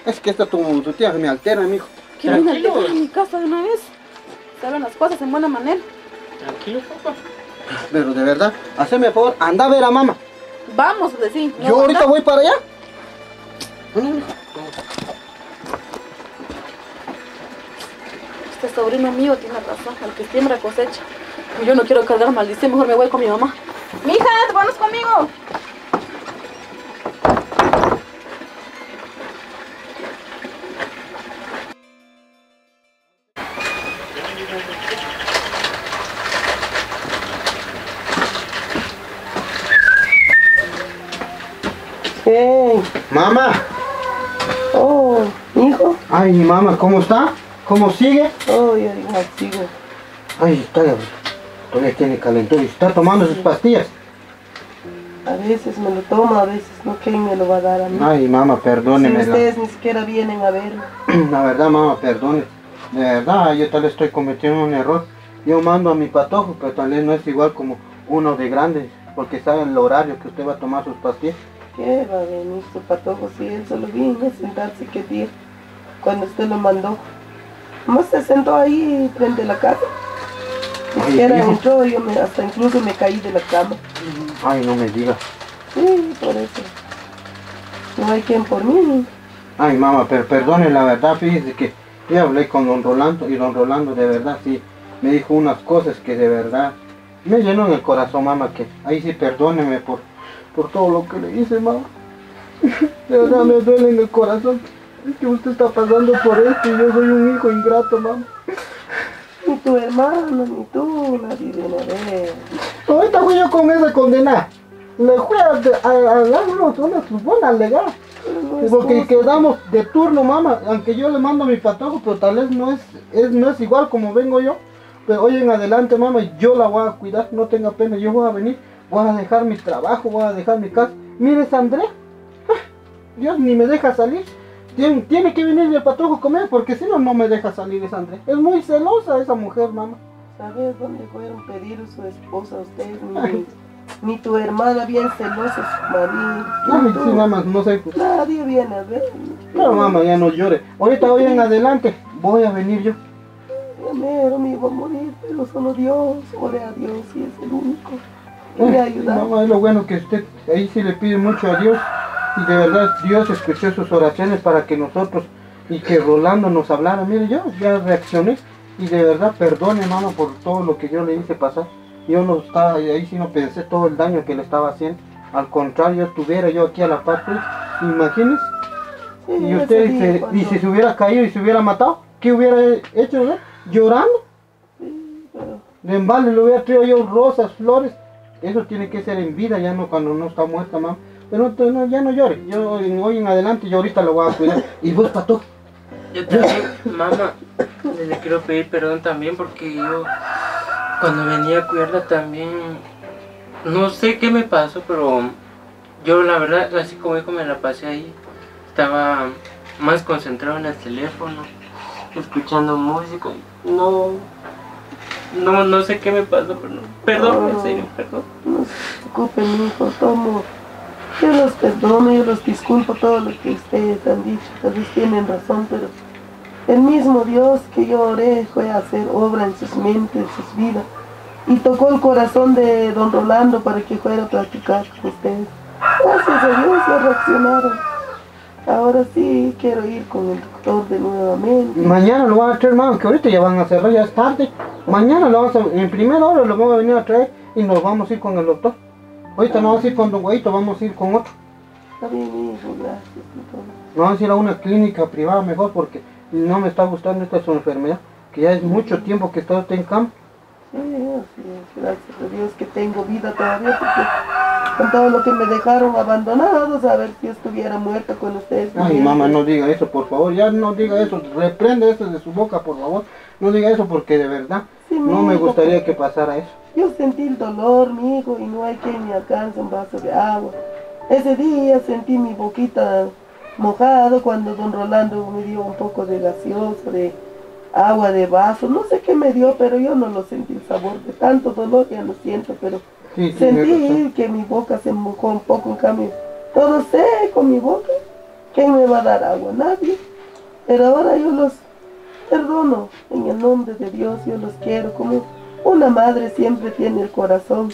Speaker 1: Es que esta tu, tu tía me altera, mijo.
Speaker 2: Que venga
Speaker 4: Tranquilo.
Speaker 2: a mi casa de una vez. Se hablan las cosas en buena manera.
Speaker 4: Tranquilo, papá.
Speaker 1: Pero de verdad, haceme favor, anda a ver a mamá.
Speaker 2: Vamos decir. no
Speaker 1: Yo ahorita voy para allá.
Speaker 2: Este sobrino mío tiene razón. El que siembra cosecha. Y Yo no quiero cargar maldición. Mejor me voy con mi mamá. Mija, vamos conmigo.
Speaker 3: Hey,
Speaker 1: Mamá.
Speaker 3: oh, hijo.
Speaker 1: Ay, mamá, ¿cómo está? ¿Cómo sigue?
Speaker 3: Oh, yo igual sigo.
Speaker 1: Ay, está, todavía tiene calentón y está tomando sus pastillas.
Speaker 3: A veces me lo toma, a veces no. ¿Quién me lo va a dar a mí?
Speaker 1: Ay, mamá,
Speaker 3: si
Speaker 1: perdóneme. la-
Speaker 3: ustedes ni siquiera vienen a verlo.
Speaker 1: La verdad, mamá, perdone. De verdad, yo tal vez estoy cometiendo un error. Yo mando a mi patojo, pero tal vez no es igual como uno de grande, porque sabe el horario que usted va a tomar sus pastillas.
Speaker 3: ¿Qué va a venir su patojo si él solo vino a sentarse que día cuando usted lo mandó? Nomás se sentó ahí frente a la casa. Ni siquiera entró, yo me, hasta incluso me caí de la cama.
Speaker 1: Ay, no me diga.
Speaker 3: Sí, por eso. No hay quien por mí.
Speaker 1: Ay, mamá, pero perdone, la verdad, fíjese que yo hablé con don Rolando y don Rolando de verdad sí me dijo unas cosas que de verdad me llenó en el corazón, mamá, que ahí sí perdóneme por, por todo lo que le hice, mamá. De verdad me duele en el corazón. Es que usted está pasando por esto y yo soy un hijo ingrato, mamá.
Speaker 3: Ni tu hermano, ni tú, nadie viene a ver.
Speaker 1: Ahorita fui yo con esa condena. Le fui a, a, a dar unos, unas buenas legal.
Speaker 3: No
Speaker 1: Porque
Speaker 3: justo.
Speaker 1: quedamos de turno, mamá. Aunque yo le mando a mi patojo, pero tal vez no es, es, no es igual como vengo yo. Pero hoy en adelante, mamá, yo la voy a cuidar, no tenga pena. Yo voy a venir, voy a dejar mi trabajo, voy a dejar mi casa. Mire, esa André. ah, Dios ni me deja salir. Tiene, tiene que venir el patojo conmigo, porque si no, no me deja salir esa André. Es muy celosa esa mujer, mamá.
Speaker 3: ¿Sabes dónde fueron a pedir su esposa a ustedes? Ni, ni tu hermana bien celosa, su marido.
Speaker 1: Sí, mamá, no sé.
Speaker 3: Nadie viene a ver.
Speaker 1: No, mamá, ya no llore. Ahorita hoy en adelante voy a venir yo.
Speaker 3: Primero me iba a morir, pero solo Dios, ore a Dios y es el único
Speaker 1: Mamá, es lo bueno que usted ahí sí le pide mucho a Dios y de verdad Dios escuchó sus oraciones para que nosotros y que Rolando nos hablara. Mire, yo ya reaccioné y de verdad perdone, mamá, por todo lo que yo le hice pasar. Yo no estaba ahí, sí no pensé todo el daño que le estaba haciendo. Al contrario, estuviera yo aquí a la par, pues, imagínese.
Speaker 3: Sí,
Speaker 1: Y usted
Speaker 3: cuando-
Speaker 1: y si se hubiera caído y se hubiera matado, ¿qué hubiera hecho? no? Llorando.
Speaker 3: Sí, pero
Speaker 1: De embalde le hubiera traído yo rosas, flores. Eso tiene que ser en vida, ya no cuando no está muerta, mamá. Pero no, no, ya no llore. Yo hoy en adelante, yo ahorita lo voy a cuidar. Y vos, pato.
Speaker 4: Yo también, mamá, le quiero pedir perdón también porque yo cuando venía a cuidarla también, no sé qué me pasó, pero yo la verdad, así como dijo, me la pasé ahí. Estaba más concentrado en el teléfono, escuchando música. No, no, no sé qué me pasó, pero no. Perdón, en serio, perdón.
Speaker 3: no se preocupen, hijo, tomo. Yo los perdono, yo los disculpo todo lo que ustedes han dicho. Tal vez tienen razón, pero el mismo Dios que yo oré fue a hacer obra en sus mentes, en sus vidas. Y tocó el corazón de don Rolando para que fuera a platicar con ustedes. Gracias a Dios ya reaccionaron. Ahora sí quiero ir con el doctor de nuevamente.
Speaker 1: Mañana lo van a traer, mamá, que ahorita ya van a cerrar, ya es tarde. Mañana lo vamos a, en primera hora lo vamos a venir a traer y nos vamos a ir con el doctor. Ahorita no vamos a ir con Don Guayito, vamos a ir con otro.
Speaker 3: Está.
Speaker 1: Vamos a ir a una clínica privada mejor porque no me está gustando esta su enfermedad, que ya es mucho tiempo que está usted en campo.
Speaker 3: Es, gracias a Dios que tengo vida todavía, porque con todo lo que me dejaron abandonados, a ver si estuviera muerta con ustedes.
Speaker 1: Ay, mamá, no diga eso, por favor, ya no diga eso, reprende eso de su boca, por favor. No diga eso porque de verdad
Speaker 3: Sí,
Speaker 1: no me gustaría que pasara eso.
Speaker 3: Yo sentí el dolor, mi hijo, y no hay quien me alcance un vaso de agua. Ese día sentí mi boquita mojado cuando don Rolando me dio un poco de gaseosa, de agua de vaso. No sé qué me dio, pero yo no lo sentí el sabor de tanto dolor, ya lo siento, pero
Speaker 1: Sí,
Speaker 3: sentí que mi boca se mojó un poco, en cambio, todo seco mi boca. ¿Quién me va a dar agua? Nadie. Pero ahora yo los perdono en el nombre de Dios, yo los quiero como una madre siempre tiene el corazón.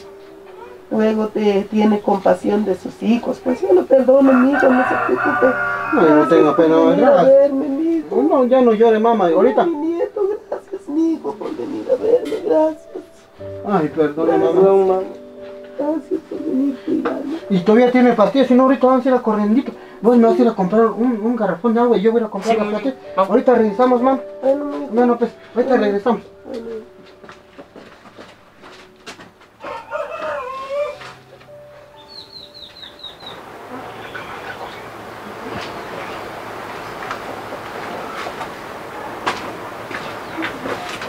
Speaker 3: Luego te tiene compasión de sus hijos. Pues yo lo perdono, mi hijo, no se preocupe.
Speaker 1: No, yo no tengo
Speaker 3: por
Speaker 1: pena,
Speaker 3: venir a
Speaker 1: ¿verdad?
Speaker 3: verme, mi hijo.
Speaker 1: No, ya no llore, mamá, ahorita.
Speaker 3: Mi nieto, gracias, mi hijo, por venir a verme. Gracias.
Speaker 1: Ay,
Speaker 3: Gracias,
Speaker 1: mamá.
Speaker 3: mamá. Gracias por venir cuidarme.
Speaker 1: Y todavía tiene pastillas, si no ahorita vamos a ir a corriendito. Vos me vas a ir a comprar un, un garrafón de agua y yo voy a comprar
Speaker 4: Sí, bien.
Speaker 1: pastillas. Ahorita regresamos, mamá.
Speaker 3: Bueno.
Speaker 1: Bueno, pues, ahorita regresamos.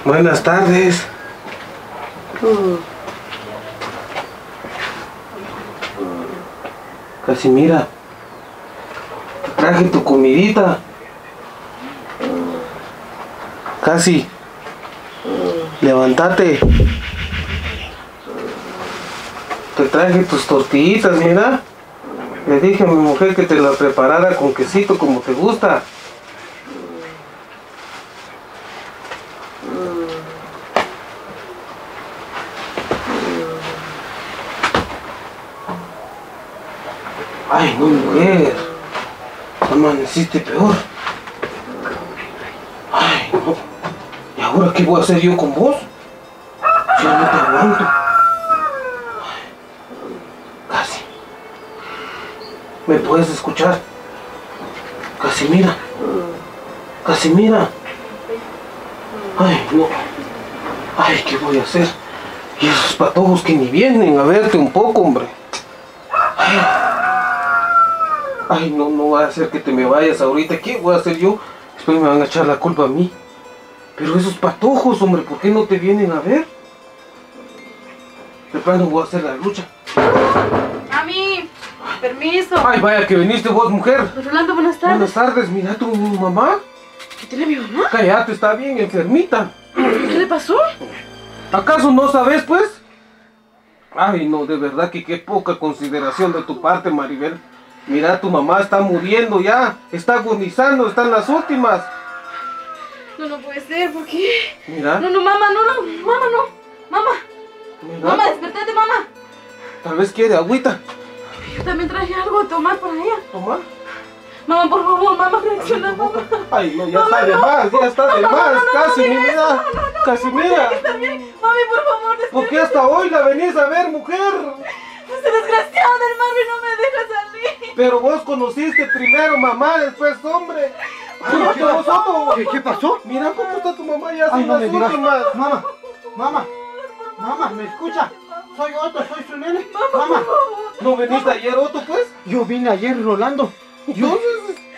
Speaker 5: Buenas tardes. Casimira. Traje tu comidita. Casi. Levántate. Te traje tus tortillitas, mira. Le dije a mi mujer que te la preparara con quesito como te gusta. Ay, no, mujer. Amaneciste peor. Ay, no. ¿Y yo con vos? Ya no te aguanto. Casi. ¿Me puedes escuchar? Casimira. Casimira. Ay, no. Ay, ¿qué voy a hacer? Y esos patojos que ni vienen a verte un poco, hombre. Ay. Ay, no, no va a hacer que te me vayas ahorita. ¿Qué voy a hacer yo? Después me van a echar la culpa a mí. Pero esos patojos, hombre, ¿por qué no te vienen a ver? De plano voy a hacer la lucha.
Speaker 2: Mami, permiso.
Speaker 5: Ay, vaya que viniste vos, mujer.
Speaker 2: Rolando, buenas
Speaker 5: Buenas
Speaker 2: tardes.
Speaker 5: tardes, mira tu mamá.
Speaker 2: ¿Qué tiene mi mamá?
Speaker 5: Cállate, está bien enfermita.
Speaker 2: ¿Qué le pasó?
Speaker 5: ¿Acaso no sabes, pues? Ay, no, de verdad que qué poca consideración de tu parte, Maribel. Mira, tu mamá está muriendo ya, está agonizando, está en las últimas.
Speaker 2: No, no puede ser, ¿por qué?
Speaker 5: Mira,
Speaker 2: No, no, mamá, no, no, mamá, no. Mamá,
Speaker 5: mira,
Speaker 2: mamá, despertate, mamá.
Speaker 5: tal vez quiere agüita.
Speaker 2: Yo también traje algo de tomar para ella.
Speaker 5: Toma.
Speaker 2: Mamá, por favor, mamá, reacciona, mamá.
Speaker 5: Ay, no, ya está de más, ya está de más, casi, mira, casi, mira.
Speaker 2: Mami, por favor,
Speaker 5: ¿Por qué hasta hoy la venís a ver, mujer?
Speaker 2: Ese desgraciado del Marvin no me deja salir.
Speaker 5: Pero vos conociste primero mamá, después hombre. ¿Qué pasó?
Speaker 1: ¿Qué, qué pasó?
Speaker 5: Mira cómo está tu mamá ya
Speaker 1: Ay, no
Speaker 5: las
Speaker 1: me digas.
Speaker 5: últimas.
Speaker 1: Mamá, mamá, mamá, ¿me escucha? Soy Otto, soy su nene. Mamá,
Speaker 5: ¿No veniste ayer, Otto, pues?
Speaker 1: yo vine ayer, Rolando. Yo,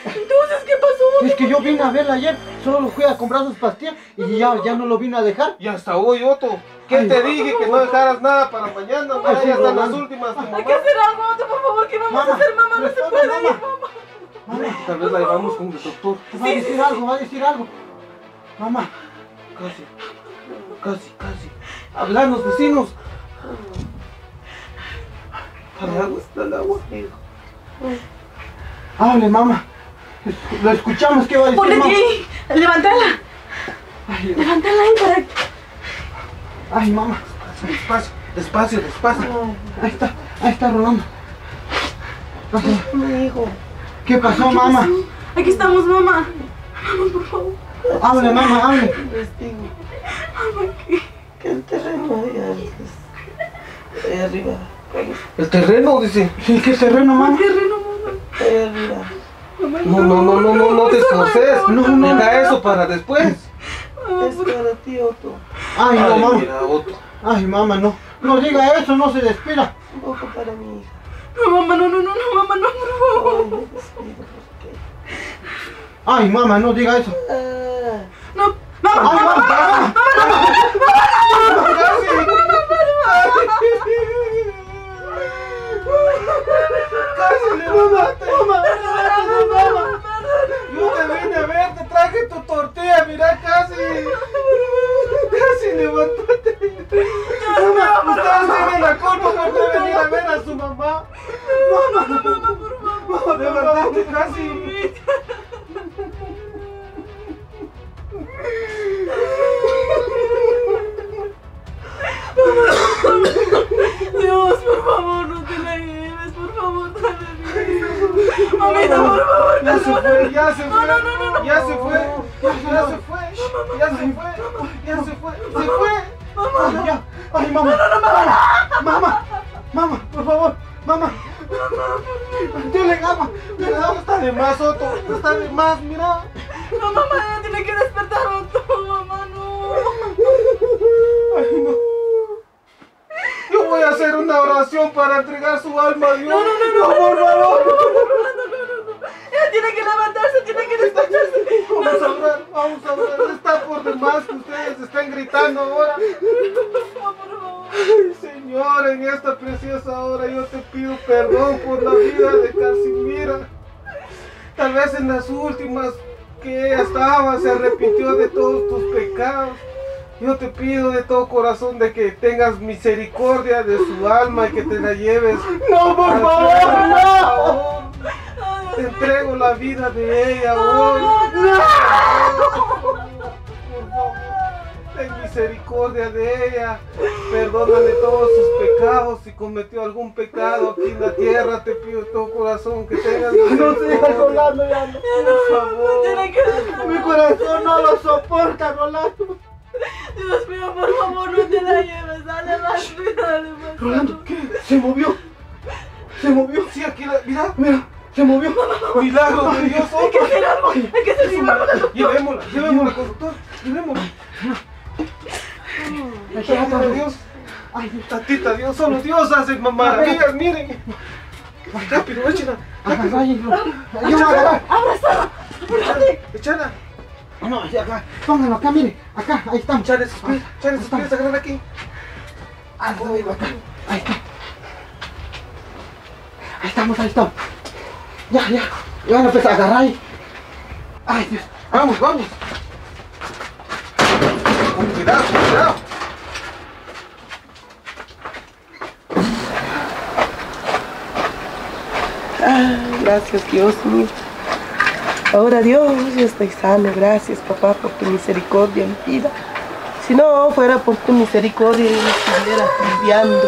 Speaker 2: Entonces, ¿qué pasó?
Speaker 1: es que yo vine a verla ayer, solo fui a comprar sus pastillas y ya, ya no lo vine a dejar.
Speaker 5: Y hasta hoy, Otto. ¿Qué
Speaker 1: Ay,
Speaker 5: te dije? Que no dejaras nada para mañana.
Speaker 1: Sí,
Speaker 5: ya están las últimas.
Speaker 2: Hay
Speaker 5: mamá.
Speaker 2: que hacer algo, Otto, por favor, ¿qué vamos a hacer, mamá? No se puede ir,
Speaker 1: mamá.
Speaker 2: Mamá.
Speaker 5: Tal vez la llevamos con el doctor.
Speaker 1: va a decir algo, va a decir algo. Mamá,
Speaker 5: Casi. Casi, casi. Hablanos, vecinos. Dale agua, dale agua.
Speaker 1: hable, mamá. Lo escuchamos, ¿qué va a decir,
Speaker 2: Ponete ahí, levántala.
Speaker 1: Ay,
Speaker 2: Levántala ahí para
Speaker 1: ay, mamá.
Speaker 5: Despacio, despacio, despacio.
Speaker 1: Ahí está, ahí está Rolando.
Speaker 3: Mi hijo,
Speaker 1: ¿Qué pasó, mamá?
Speaker 2: Aquí estamos, mamá. Mamá, por favor.
Speaker 1: Hable, mamá, hable.
Speaker 3: Destino. Que el terreno allá, arriba.
Speaker 5: El terreno, dice.
Speaker 1: ¿En qué terreno, mamá?
Speaker 3: Allá arriba.
Speaker 5: No, no, no, no, no, no te esforces.
Speaker 1: No, no.
Speaker 5: Deja eso para después.
Speaker 3: Es para ti, Otto.
Speaker 1: Ay, no, mamá. Ay, mamá, no. No diga eso, no se despida.
Speaker 3: Un poco para mi hija.
Speaker 2: No, mamá, no, no, no, no, mamá, no, favor.
Speaker 3: Ay,
Speaker 1: mamá, no diga eso.
Speaker 3: Ah,
Speaker 2: No, mamá,
Speaker 1: mamá.
Speaker 5: Mamaste. Yo te vine a ver, te traje tu tortilla, mira, casi. Casi levantaste. Mamá, ustedes tienen la culpa por no venir a ver a su mamá. Mamá, mamá, levantaste casi.
Speaker 2: Dios, por favor, no te la lleves, por favor, dale mi Mamita, por favor,
Speaker 5: Ya se fue, ya se fue,
Speaker 2: no, no, no,
Speaker 5: ya se fue, ya se fue, ya se fue, ya se fue, se fue.
Speaker 1: Ay, ya. Ay, mamá. Mamá. Mamá, por favor. Mamá. Dile gama. Dile gama.
Speaker 5: Está de más, Otto, está de más, mira.
Speaker 2: No, mamá, tiene que despertar otro, mamá, no.
Speaker 5: Ay, no. Yo voy a hacer una oración para entregar su alma a Dios.
Speaker 2: No, no, no, no,
Speaker 5: por favor.
Speaker 2: Tiene que levantarse, tiene que despertarse.
Speaker 5: Vamos a orar, vamos a orar. Está por demás que ustedes estén gritando ahora. Ay, Señor, en esta preciosa hora yo te pido perdón por la vida de Casimira. Tal vez en las últimas que ella estaba se arrepintió de todos tus pecados. Yo te pido de todo corazón de que tengas misericordia de su alma y que te la lleves.
Speaker 1: No, por favor, no.
Speaker 5: Te entrego la vida de ella hoy. Por favor, ten misericordia de ella. Perdónale todos sus pecados. Si cometió algún pecado aquí en la tierra, te pido todo corazón que tengas
Speaker 1: No sigas. Rolando ya. no.
Speaker 5: Por favor.
Speaker 2: Tiene que despertar.
Speaker 1: Mi corazón no lo soporta, Rolando.
Speaker 2: Dios mío, por favor, no te la lleves, dale más, dale más.
Speaker 1: Rolando, ¿qué? Se movió. Se movió.
Speaker 5: Sí, aquí la, mira,
Speaker 1: Mira, se movió.
Speaker 5: milagro de Dios.
Speaker 2: Hay que hacer algo, hay que hacer algo.
Speaker 5: Llevémosla, llevémosla, conductor. Llevémosla. Tatita Dios.
Speaker 1: Ay.
Speaker 5: Tatita Dios, solo Dios hace maravillas, miren. Rápido, échala.
Speaker 1: Agárralo. Yo voy a agarrar.
Speaker 5: Échala.
Speaker 1: No, acá. Pónganlo acá, mire. Acá, ahí estamos.
Speaker 5: Echale sus pies, echale sus pies, agarrar aquí.
Speaker 1: Ah, acá. Ahí está. Ahí estamos, ahí estamos. Ya, ya. Y van a a agarrar ahí. Ay, Dios.
Speaker 5: Vamos, vamos. Con cuidado, cuidado.
Speaker 3: ah, gracias, Dios mío. Ahora Dios, yo estoy sano. Gracias, papá, por tu misericordia en vida. Si no fuera por tu misericordia, yo estuviera viviendo.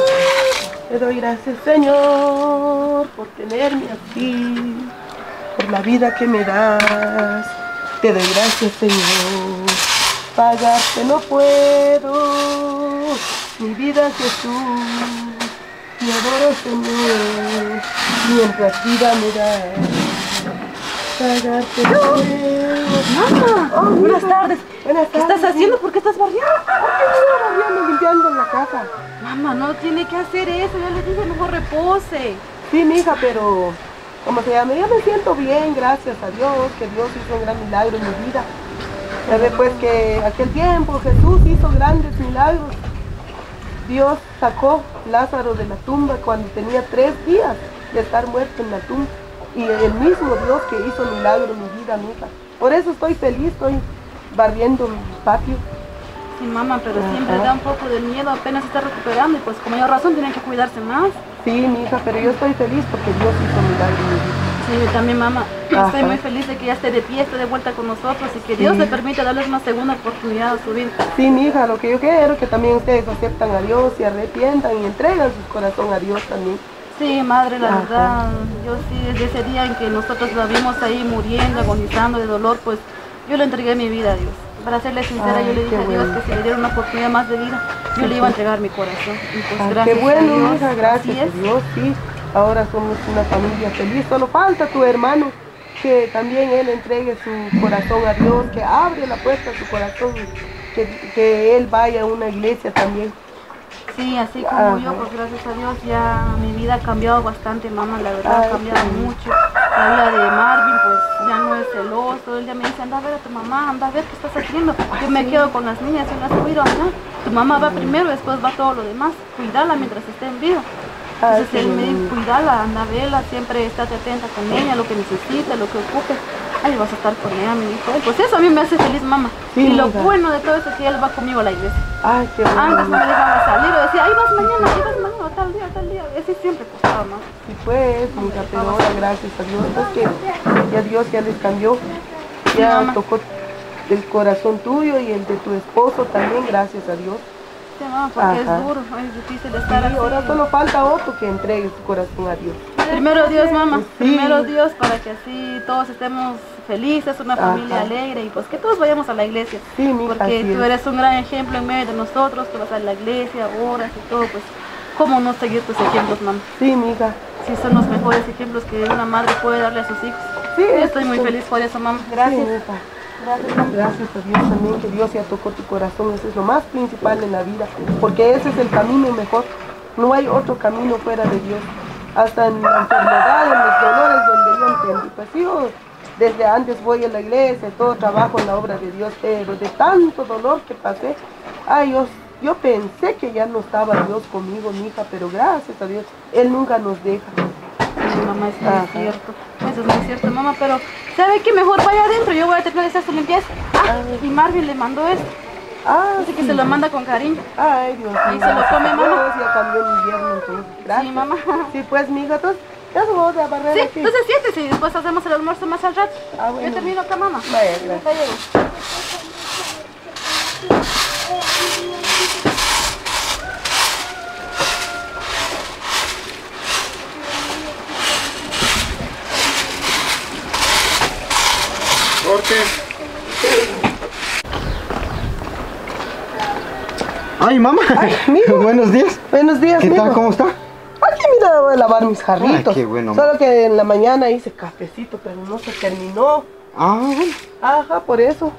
Speaker 3: Te doy gracias, Señor, por tenerme aquí, por la vida que me das. Te doy gracias, Señor. Pagarte no puedo, mi vida Jesús. Me adoro, Señor, mientras vida me das. Pagarte no puedo.
Speaker 2: Mamá,
Speaker 3: Oh,
Speaker 2: buenas tardes.
Speaker 3: Buenas
Speaker 2: ¿Qué
Speaker 3: tardes.
Speaker 2: estás haciendo? ¿Por qué estás barriendo?
Speaker 3: Barriendo, limpiando la casa.
Speaker 2: Mamá, no tiene que hacer eso. Ya le dije, mejor repose.
Speaker 3: Sí, mija, pero como se llama, ya me siento bien, gracias a Dios, que Dios hizo un gran milagro en mi vida. Ya ve pues que aquel tiempo Jesús hizo grandes milagros. Dios sacó Lázaro de la tumba cuando tenía tres días de estar muerto en la tumba. Y el mismo Dios que hizo milagro en mi vida, mija. Por eso estoy feliz, estoy barriendo mi patio.
Speaker 2: Sí, mamá, pero
Speaker 3: Ajá.
Speaker 2: siempre da un poco de miedo. Apenas está recuperando y pues con mayor razón tienen que cuidarse más.
Speaker 3: Sí, mi hija, pero yo estoy feliz porque Dios hizo milagro.
Speaker 2: Sí, yo también, mamá. Estoy muy feliz de que ya esté de pie, esté de vuelta con nosotros y que Dios
Speaker 3: Sí.
Speaker 2: le permita darles una segunda oportunidad a su vida.
Speaker 3: Sí, mi hija, lo que yo quiero es que también ustedes aceptan a Dios y arrepientan y entregan su corazón a Dios también.
Speaker 2: Sí, madre, la
Speaker 3: Ajá.
Speaker 2: verdad, yo sí, desde ese día en que nosotros la vimos ahí muriendo, agonizando de dolor, pues yo le entregué mi vida a Dios. Para serle sincera,
Speaker 3: Ay,
Speaker 2: yo le dije a Dios
Speaker 3: bueno.
Speaker 2: que si le diera una oportunidad más de vida, yo le iba a entregar mi corazón. Y pues gracias
Speaker 3: qué bueno,
Speaker 2: a Dios,
Speaker 3: hija, gracias
Speaker 2: así
Speaker 3: a
Speaker 2: es.
Speaker 3: Dios, sí. Ahora somos una familia feliz. Solo falta tu hermano, que también él entregue su corazón a Dios, que abre la puerta a su corazón, que, que él vaya a una iglesia también.
Speaker 2: Sí, así como
Speaker 3: Ajá.
Speaker 2: yo, pues gracias a Dios ya mi vida ha cambiado bastante, mamá, la verdad
Speaker 3: Ay,
Speaker 2: ha cambiado mucho. La vida de Marvin, pues ya no es celoso, él ya me dice, anda a ver a tu mamá, anda a ver qué estás haciendo. Yo me quedo con las niñas y las cuido, ¿no? Tu mamá va primero, después va todo lo demás, cuídala mientras esté en vida.
Speaker 3: Ay,
Speaker 2: Entonces
Speaker 3: qué
Speaker 2: él me dice, cuídala, anda a verla, siempre estate atenta con ella, lo que necesite, lo que ocupe. Ahí vas a estar con él. Pues eso a mí me hace feliz, mamá.
Speaker 3: Sí,
Speaker 2: y lo bueno de todo eso es que él va conmigo a la iglesia.
Speaker 3: Ay, qué bueno.
Speaker 2: Antes no me dejaba salir, o decía, ahí vas mañana, ahí vas mañana, tal día, tal día. Ese siempre costaba más.
Speaker 3: Sí, pues, mija, pero ahora gracias a Dios, es que ya Dios ya les cambió, ya tocó el corazón tuyo y el de tu esposo también, gracias a Dios.
Speaker 2: Sí, mamá, porque
Speaker 3: Ajá.
Speaker 2: es duro, es difícil estar
Speaker 3: Y
Speaker 2: así.
Speaker 3: ahora solo falta otro que entregue su corazón a Dios.
Speaker 2: Primero Dios, mamá,
Speaker 3: Sí.
Speaker 2: primero Dios para que así todos estemos felices, una
Speaker 3: Ajá.
Speaker 2: familia alegre y pues que todos vayamos a la iglesia.
Speaker 3: Sí, mija,
Speaker 2: Porque tú
Speaker 3: es.
Speaker 2: eres un gran ejemplo en medio de nosotros, tú vas a la iglesia, oras y todo, pues cómo no seguir tus ejemplos, mamá.
Speaker 3: Sí, mija.
Speaker 2: Sí, son los mejores ejemplos que una madre puede darle a sus hijos.
Speaker 3: Sí,
Speaker 2: Yo estoy muy feliz por eso, mamá.
Speaker 3: Sí,
Speaker 2: Gracias.
Speaker 3: mija. Gracias a Dios también que Dios ya tocó tu corazón, eso es lo más principal en la vida, porque ese es el camino mejor. No hay otro camino fuera de Dios. Hasta en la enfermedad, en los dolores donde yo entendí. Pues yo desde antes voy a la iglesia, todo trabajo en la obra de Dios, pero de tanto dolor que pasé, ay, yo, yo pensé que ya no estaba Dios conmigo, mi hija, pero gracias a Dios, Él nunca nos deja.
Speaker 2: Sí, mamá, es muy
Speaker 3: Ajá.
Speaker 2: cierto. Eso es muy cierto, mamá, pero ¿sabe qué? Mejor vaya adentro, yo voy a terminar de hacer su limpieza. Ah, y Marvin le mandó esto.
Speaker 3: Ah,
Speaker 2: Dice que
Speaker 3: sí.
Speaker 2: se lo manda con cariño.
Speaker 3: Ay, Dios mío.
Speaker 2: Ahí se lo come, mamá.
Speaker 3: Dios, ya cambió el invierno, entonces. Gracias.
Speaker 2: Sí, mamá.
Speaker 3: Sí, pues, mija, entonces, ya se voy a barrer
Speaker 2: Sí,
Speaker 3: aquí.
Speaker 2: entonces siéntese y después hacemos el almuerzo más al rato.
Speaker 3: Ah, bueno.
Speaker 2: Yo termino acá, mamá.
Speaker 3: Vaya, gracias.
Speaker 2: Ahorita
Speaker 1: Ay, mamá. Buenos días.
Speaker 3: Buenos días,
Speaker 1: ¿Qué tal? ¿Cómo está?
Speaker 3: Aquí, mira, voy a lavar mis jarritos.
Speaker 1: Ay, qué bueno,
Speaker 3: Solo que en la mañana hice cafecito, pero no se terminó.
Speaker 1: Ah, bueno.
Speaker 3: Ajá, por eso.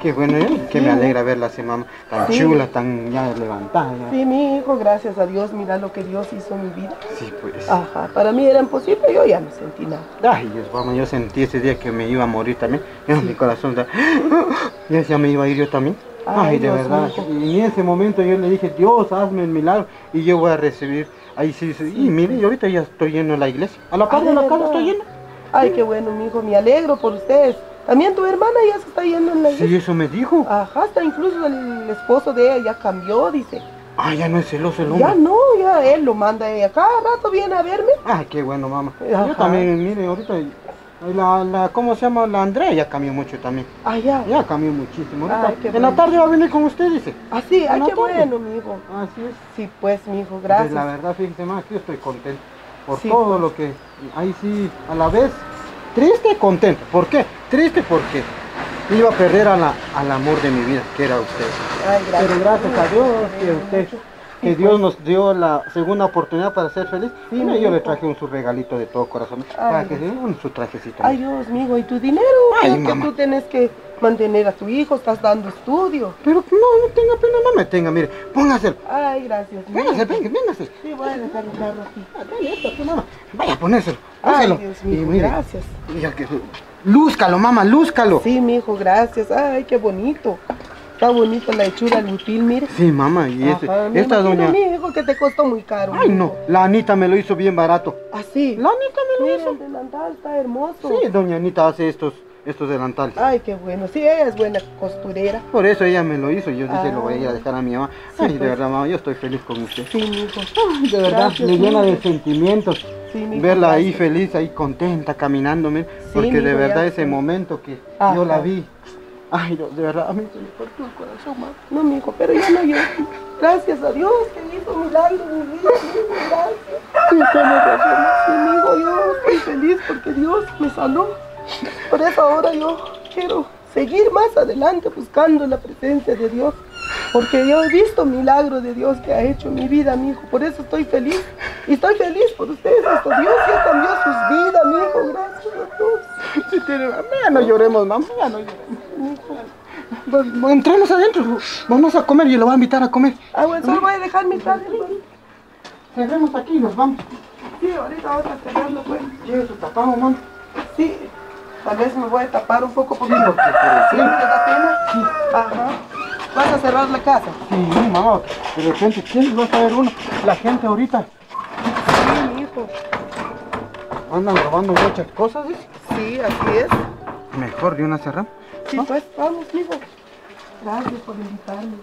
Speaker 1: Qué bueno, ¿eh? Que me alegra verla así, mamá. Tan
Speaker 3: Sí.
Speaker 1: chula, tan ya levantada. ya.
Speaker 3: Sí, mi hijo, gracias a Dios, mira lo que Dios hizo en mi vida.
Speaker 1: Sí, pues.
Speaker 3: Ajá, para mí era imposible, yo ya no sentí nada.
Speaker 1: Ay, Dios, vamos, yo sentí ese día que me iba a morir también. Ya mi corazón ya me iba a ir yo también.
Speaker 3: Ay,
Speaker 1: Ay, de verdad.
Speaker 3: mío.
Speaker 1: Y en ese momento yo le dije, Dios, hazme el milagro y yo voy a recibir. Ahí sí, sí. Y mire, y ahorita ya estoy lleno en la iglesia. A la par de la
Speaker 3: ¿de
Speaker 1: casa estoy lleno.
Speaker 3: Ay, qué bueno, mi hijo, me alegro por ustedes. También tu hermana ya se está yendo en la iglesia.
Speaker 1: Sí, eso me dijo.
Speaker 3: Ajá, hasta incluso el esposo de ella ya cambió, dice.
Speaker 1: Ah, ya no es celoso el
Speaker 3: Ya no, ya él lo manda. Cada rato viene a verme.
Speaker 1: Ay, qué bueno, mamá.
Speaker 3: Ajá.
Speaker 1: Yo también, mire, ahorita la, la, ¿cómo se llama? La Andrea ya cambió mucho también.
Speaker 3: Ah, ya.
Speaker 1: Ya cambió muchísimo.
Speaker 3: Ay,
Speaker 1: en la tarde va a venir con usted, dice.
Speaker 3: Así, ay,
Speaker 1: No,
Speaker 3: qué bueno, mi hijo.
Speaker 1: Así es.
Speaker 3: Sí, pues, mi hijo,
Speaker 1: Pues
Speaker 3: gracias.
Speaker 1: la verdad, fíjese más, yo estoy contento por
Speaker 3: Sí,
Speaker 1: todo
Speaker 3: pues.
Speaker 1: lo que, ahí sí, a la vez, triste y contento. ¿Por qué? Triste porque iba a perder a la, al amor de mi vida, que era usted.
Speaker 3: Ay, gracias.
Speaker 1: Pero gracias a Dios que usted. Que Dios nos dio la segunda oportunidad para ser feliz.
Speaker 3: Sí, mi
Speaker 1: yo le traje un su regalito de todo corazón,
Speaker 3: Ay,
Speaker 1: para que se un su trajecito.
Speaker 3: Ay, Dios mío, ¿y tu dinero?
Speaker 1: Ay,
Speaker 3: que tú tienes que mantener a tu hijo, estás dando estudio.
Speaker 1: Pero no, no tenga pena, no me tenga, mire, póngase,
Speaker 3: Ay, gracias.
Speaker 1: véngase, venga, véngase.
Speaker 3: Sí, voy a dejar el carro aquí.
Speaker 1: Ah, dale esto mamá. Vaya, ponérselo,
Speaker 3: Ay,
Speaker 1: pónselo.
Speaker 3: Dios
Speaker 1: Y
Speaker 3: mío,
Speaker 1: mire,
Speaker 3: gracias.
Speaker 1: Mira que lúzcalo, mamá, lúzcalo.
Speaker 3: Sí, mi hijo, gracias. Ay, qué bonito. Está bonito la hechura lutil, mire.
Speaker 1: Sí, mamá, y este,
Speaker 3: Ajá,
Speaker 1: esta doña.
Speaker 3: Mi hijo, que te costó muy caro.
Speaker 1: Ay, no,
Speaker 3: hijo.
Speaker 1: la Anita me lo hizo bien barato.
Speaker 3: Así.
Speaker 1: La Anita me lo
Speaker 3: Mira,
Speaker 1: hizo.
Speaker 3: el delantal está hermoso.
Speaker 1: Sí, doña Anita hace estos, estos delantales.
Speaker 3: Ay, qué bueno. Sí, ella es buena costurera.
Speaker 1: Por eso ella me lo hizo. Yo dije,
Speaker 3: Ah.
Speaker 1: lo voy a ir a dejar a mi mamá.
Speaker 3: Sí,
Speaker 1: Ay, de
Speaker 3: pues.
Speaker 1: verdad, mamá, yo estoy feliz con usted.
Speaker 3: Sí, mi hijo.
Speaker 1: Ay, de verdad,
Speaker 3: Gracias,
Speaker 1: me llena de
Speaker 3: hijo.
Speaker 1: sentimientos.
Speaker 3: Sí, mi hijo,
Speaker 1: Verla ahí feliz, ahí contenta, caminándome.
Speaker 3: Sí,
Speaker 1: porque
Speaker 3: mi
Speaker 1: de
Speaker 3: hijo,
Speaker 1: verdad
Speaker 3: ya
Speaker 1: ese momento que
Speaker 3: Ajá.
Speaker 1: yo la vi, Ay, Dios, de verdad, a mí se me partió el corazón, mamá.
Speaker 3: No, hijo, pero ya no yo. Gracias a Dios que hizo milagro en mi vida, gracias.
Speaker 1: Tienes razón.
Speaker 3: Hijo, yo estoy feliz porque Dios me sanó. Por eso ahora yo quiero seguir más adelante buscando la presencia de Dios. Porque yo he visto milagro de Dios que ha hecho en mi vida, mi hijo. Por eso estoy feliz. Y estoy feliz por ustedes. Hasta Dios ya cambió sus vidas, mi hijo. Gracias a Dios.
Speaker 1: Ya no lloremos, mamá, ya no lloremos. Entremos adentro, vamos a comer, yo lo voy a invitar a comer.
Speaker 3: Ah, bueno, solo voy a dejar mi padre.
Speaker 1: Cerremos aquí y nos vamos.
Speaker 3: Sí, ahorita vamos a cerrarlo, pues.
Speaker 1: Lleve su tapado, mamá.
Speaker 3: Sí, tal vez me voy a tapar un poco porque
Speaker 1: Sí, porque por el
Speaker 3: ¿Sí? ¿Te da pena?
Speaker 1: Sí.
Speaker 3: Ajá. ¿Vas a cerrar la casa?
Speaker 1: Sí, mamá, de repente, ¿quién va a saber uno? La gente ahorita
Speaker 3: Sí, mi hijo.
Speaker 1: andan robando muchas cosas, ¿sí?
Speaker 3: Sí, así es.
Speaker 1: Mejor de una cerramos.
Speaker 3: Sí, pues vamos, hijo. Gracias por invitarme.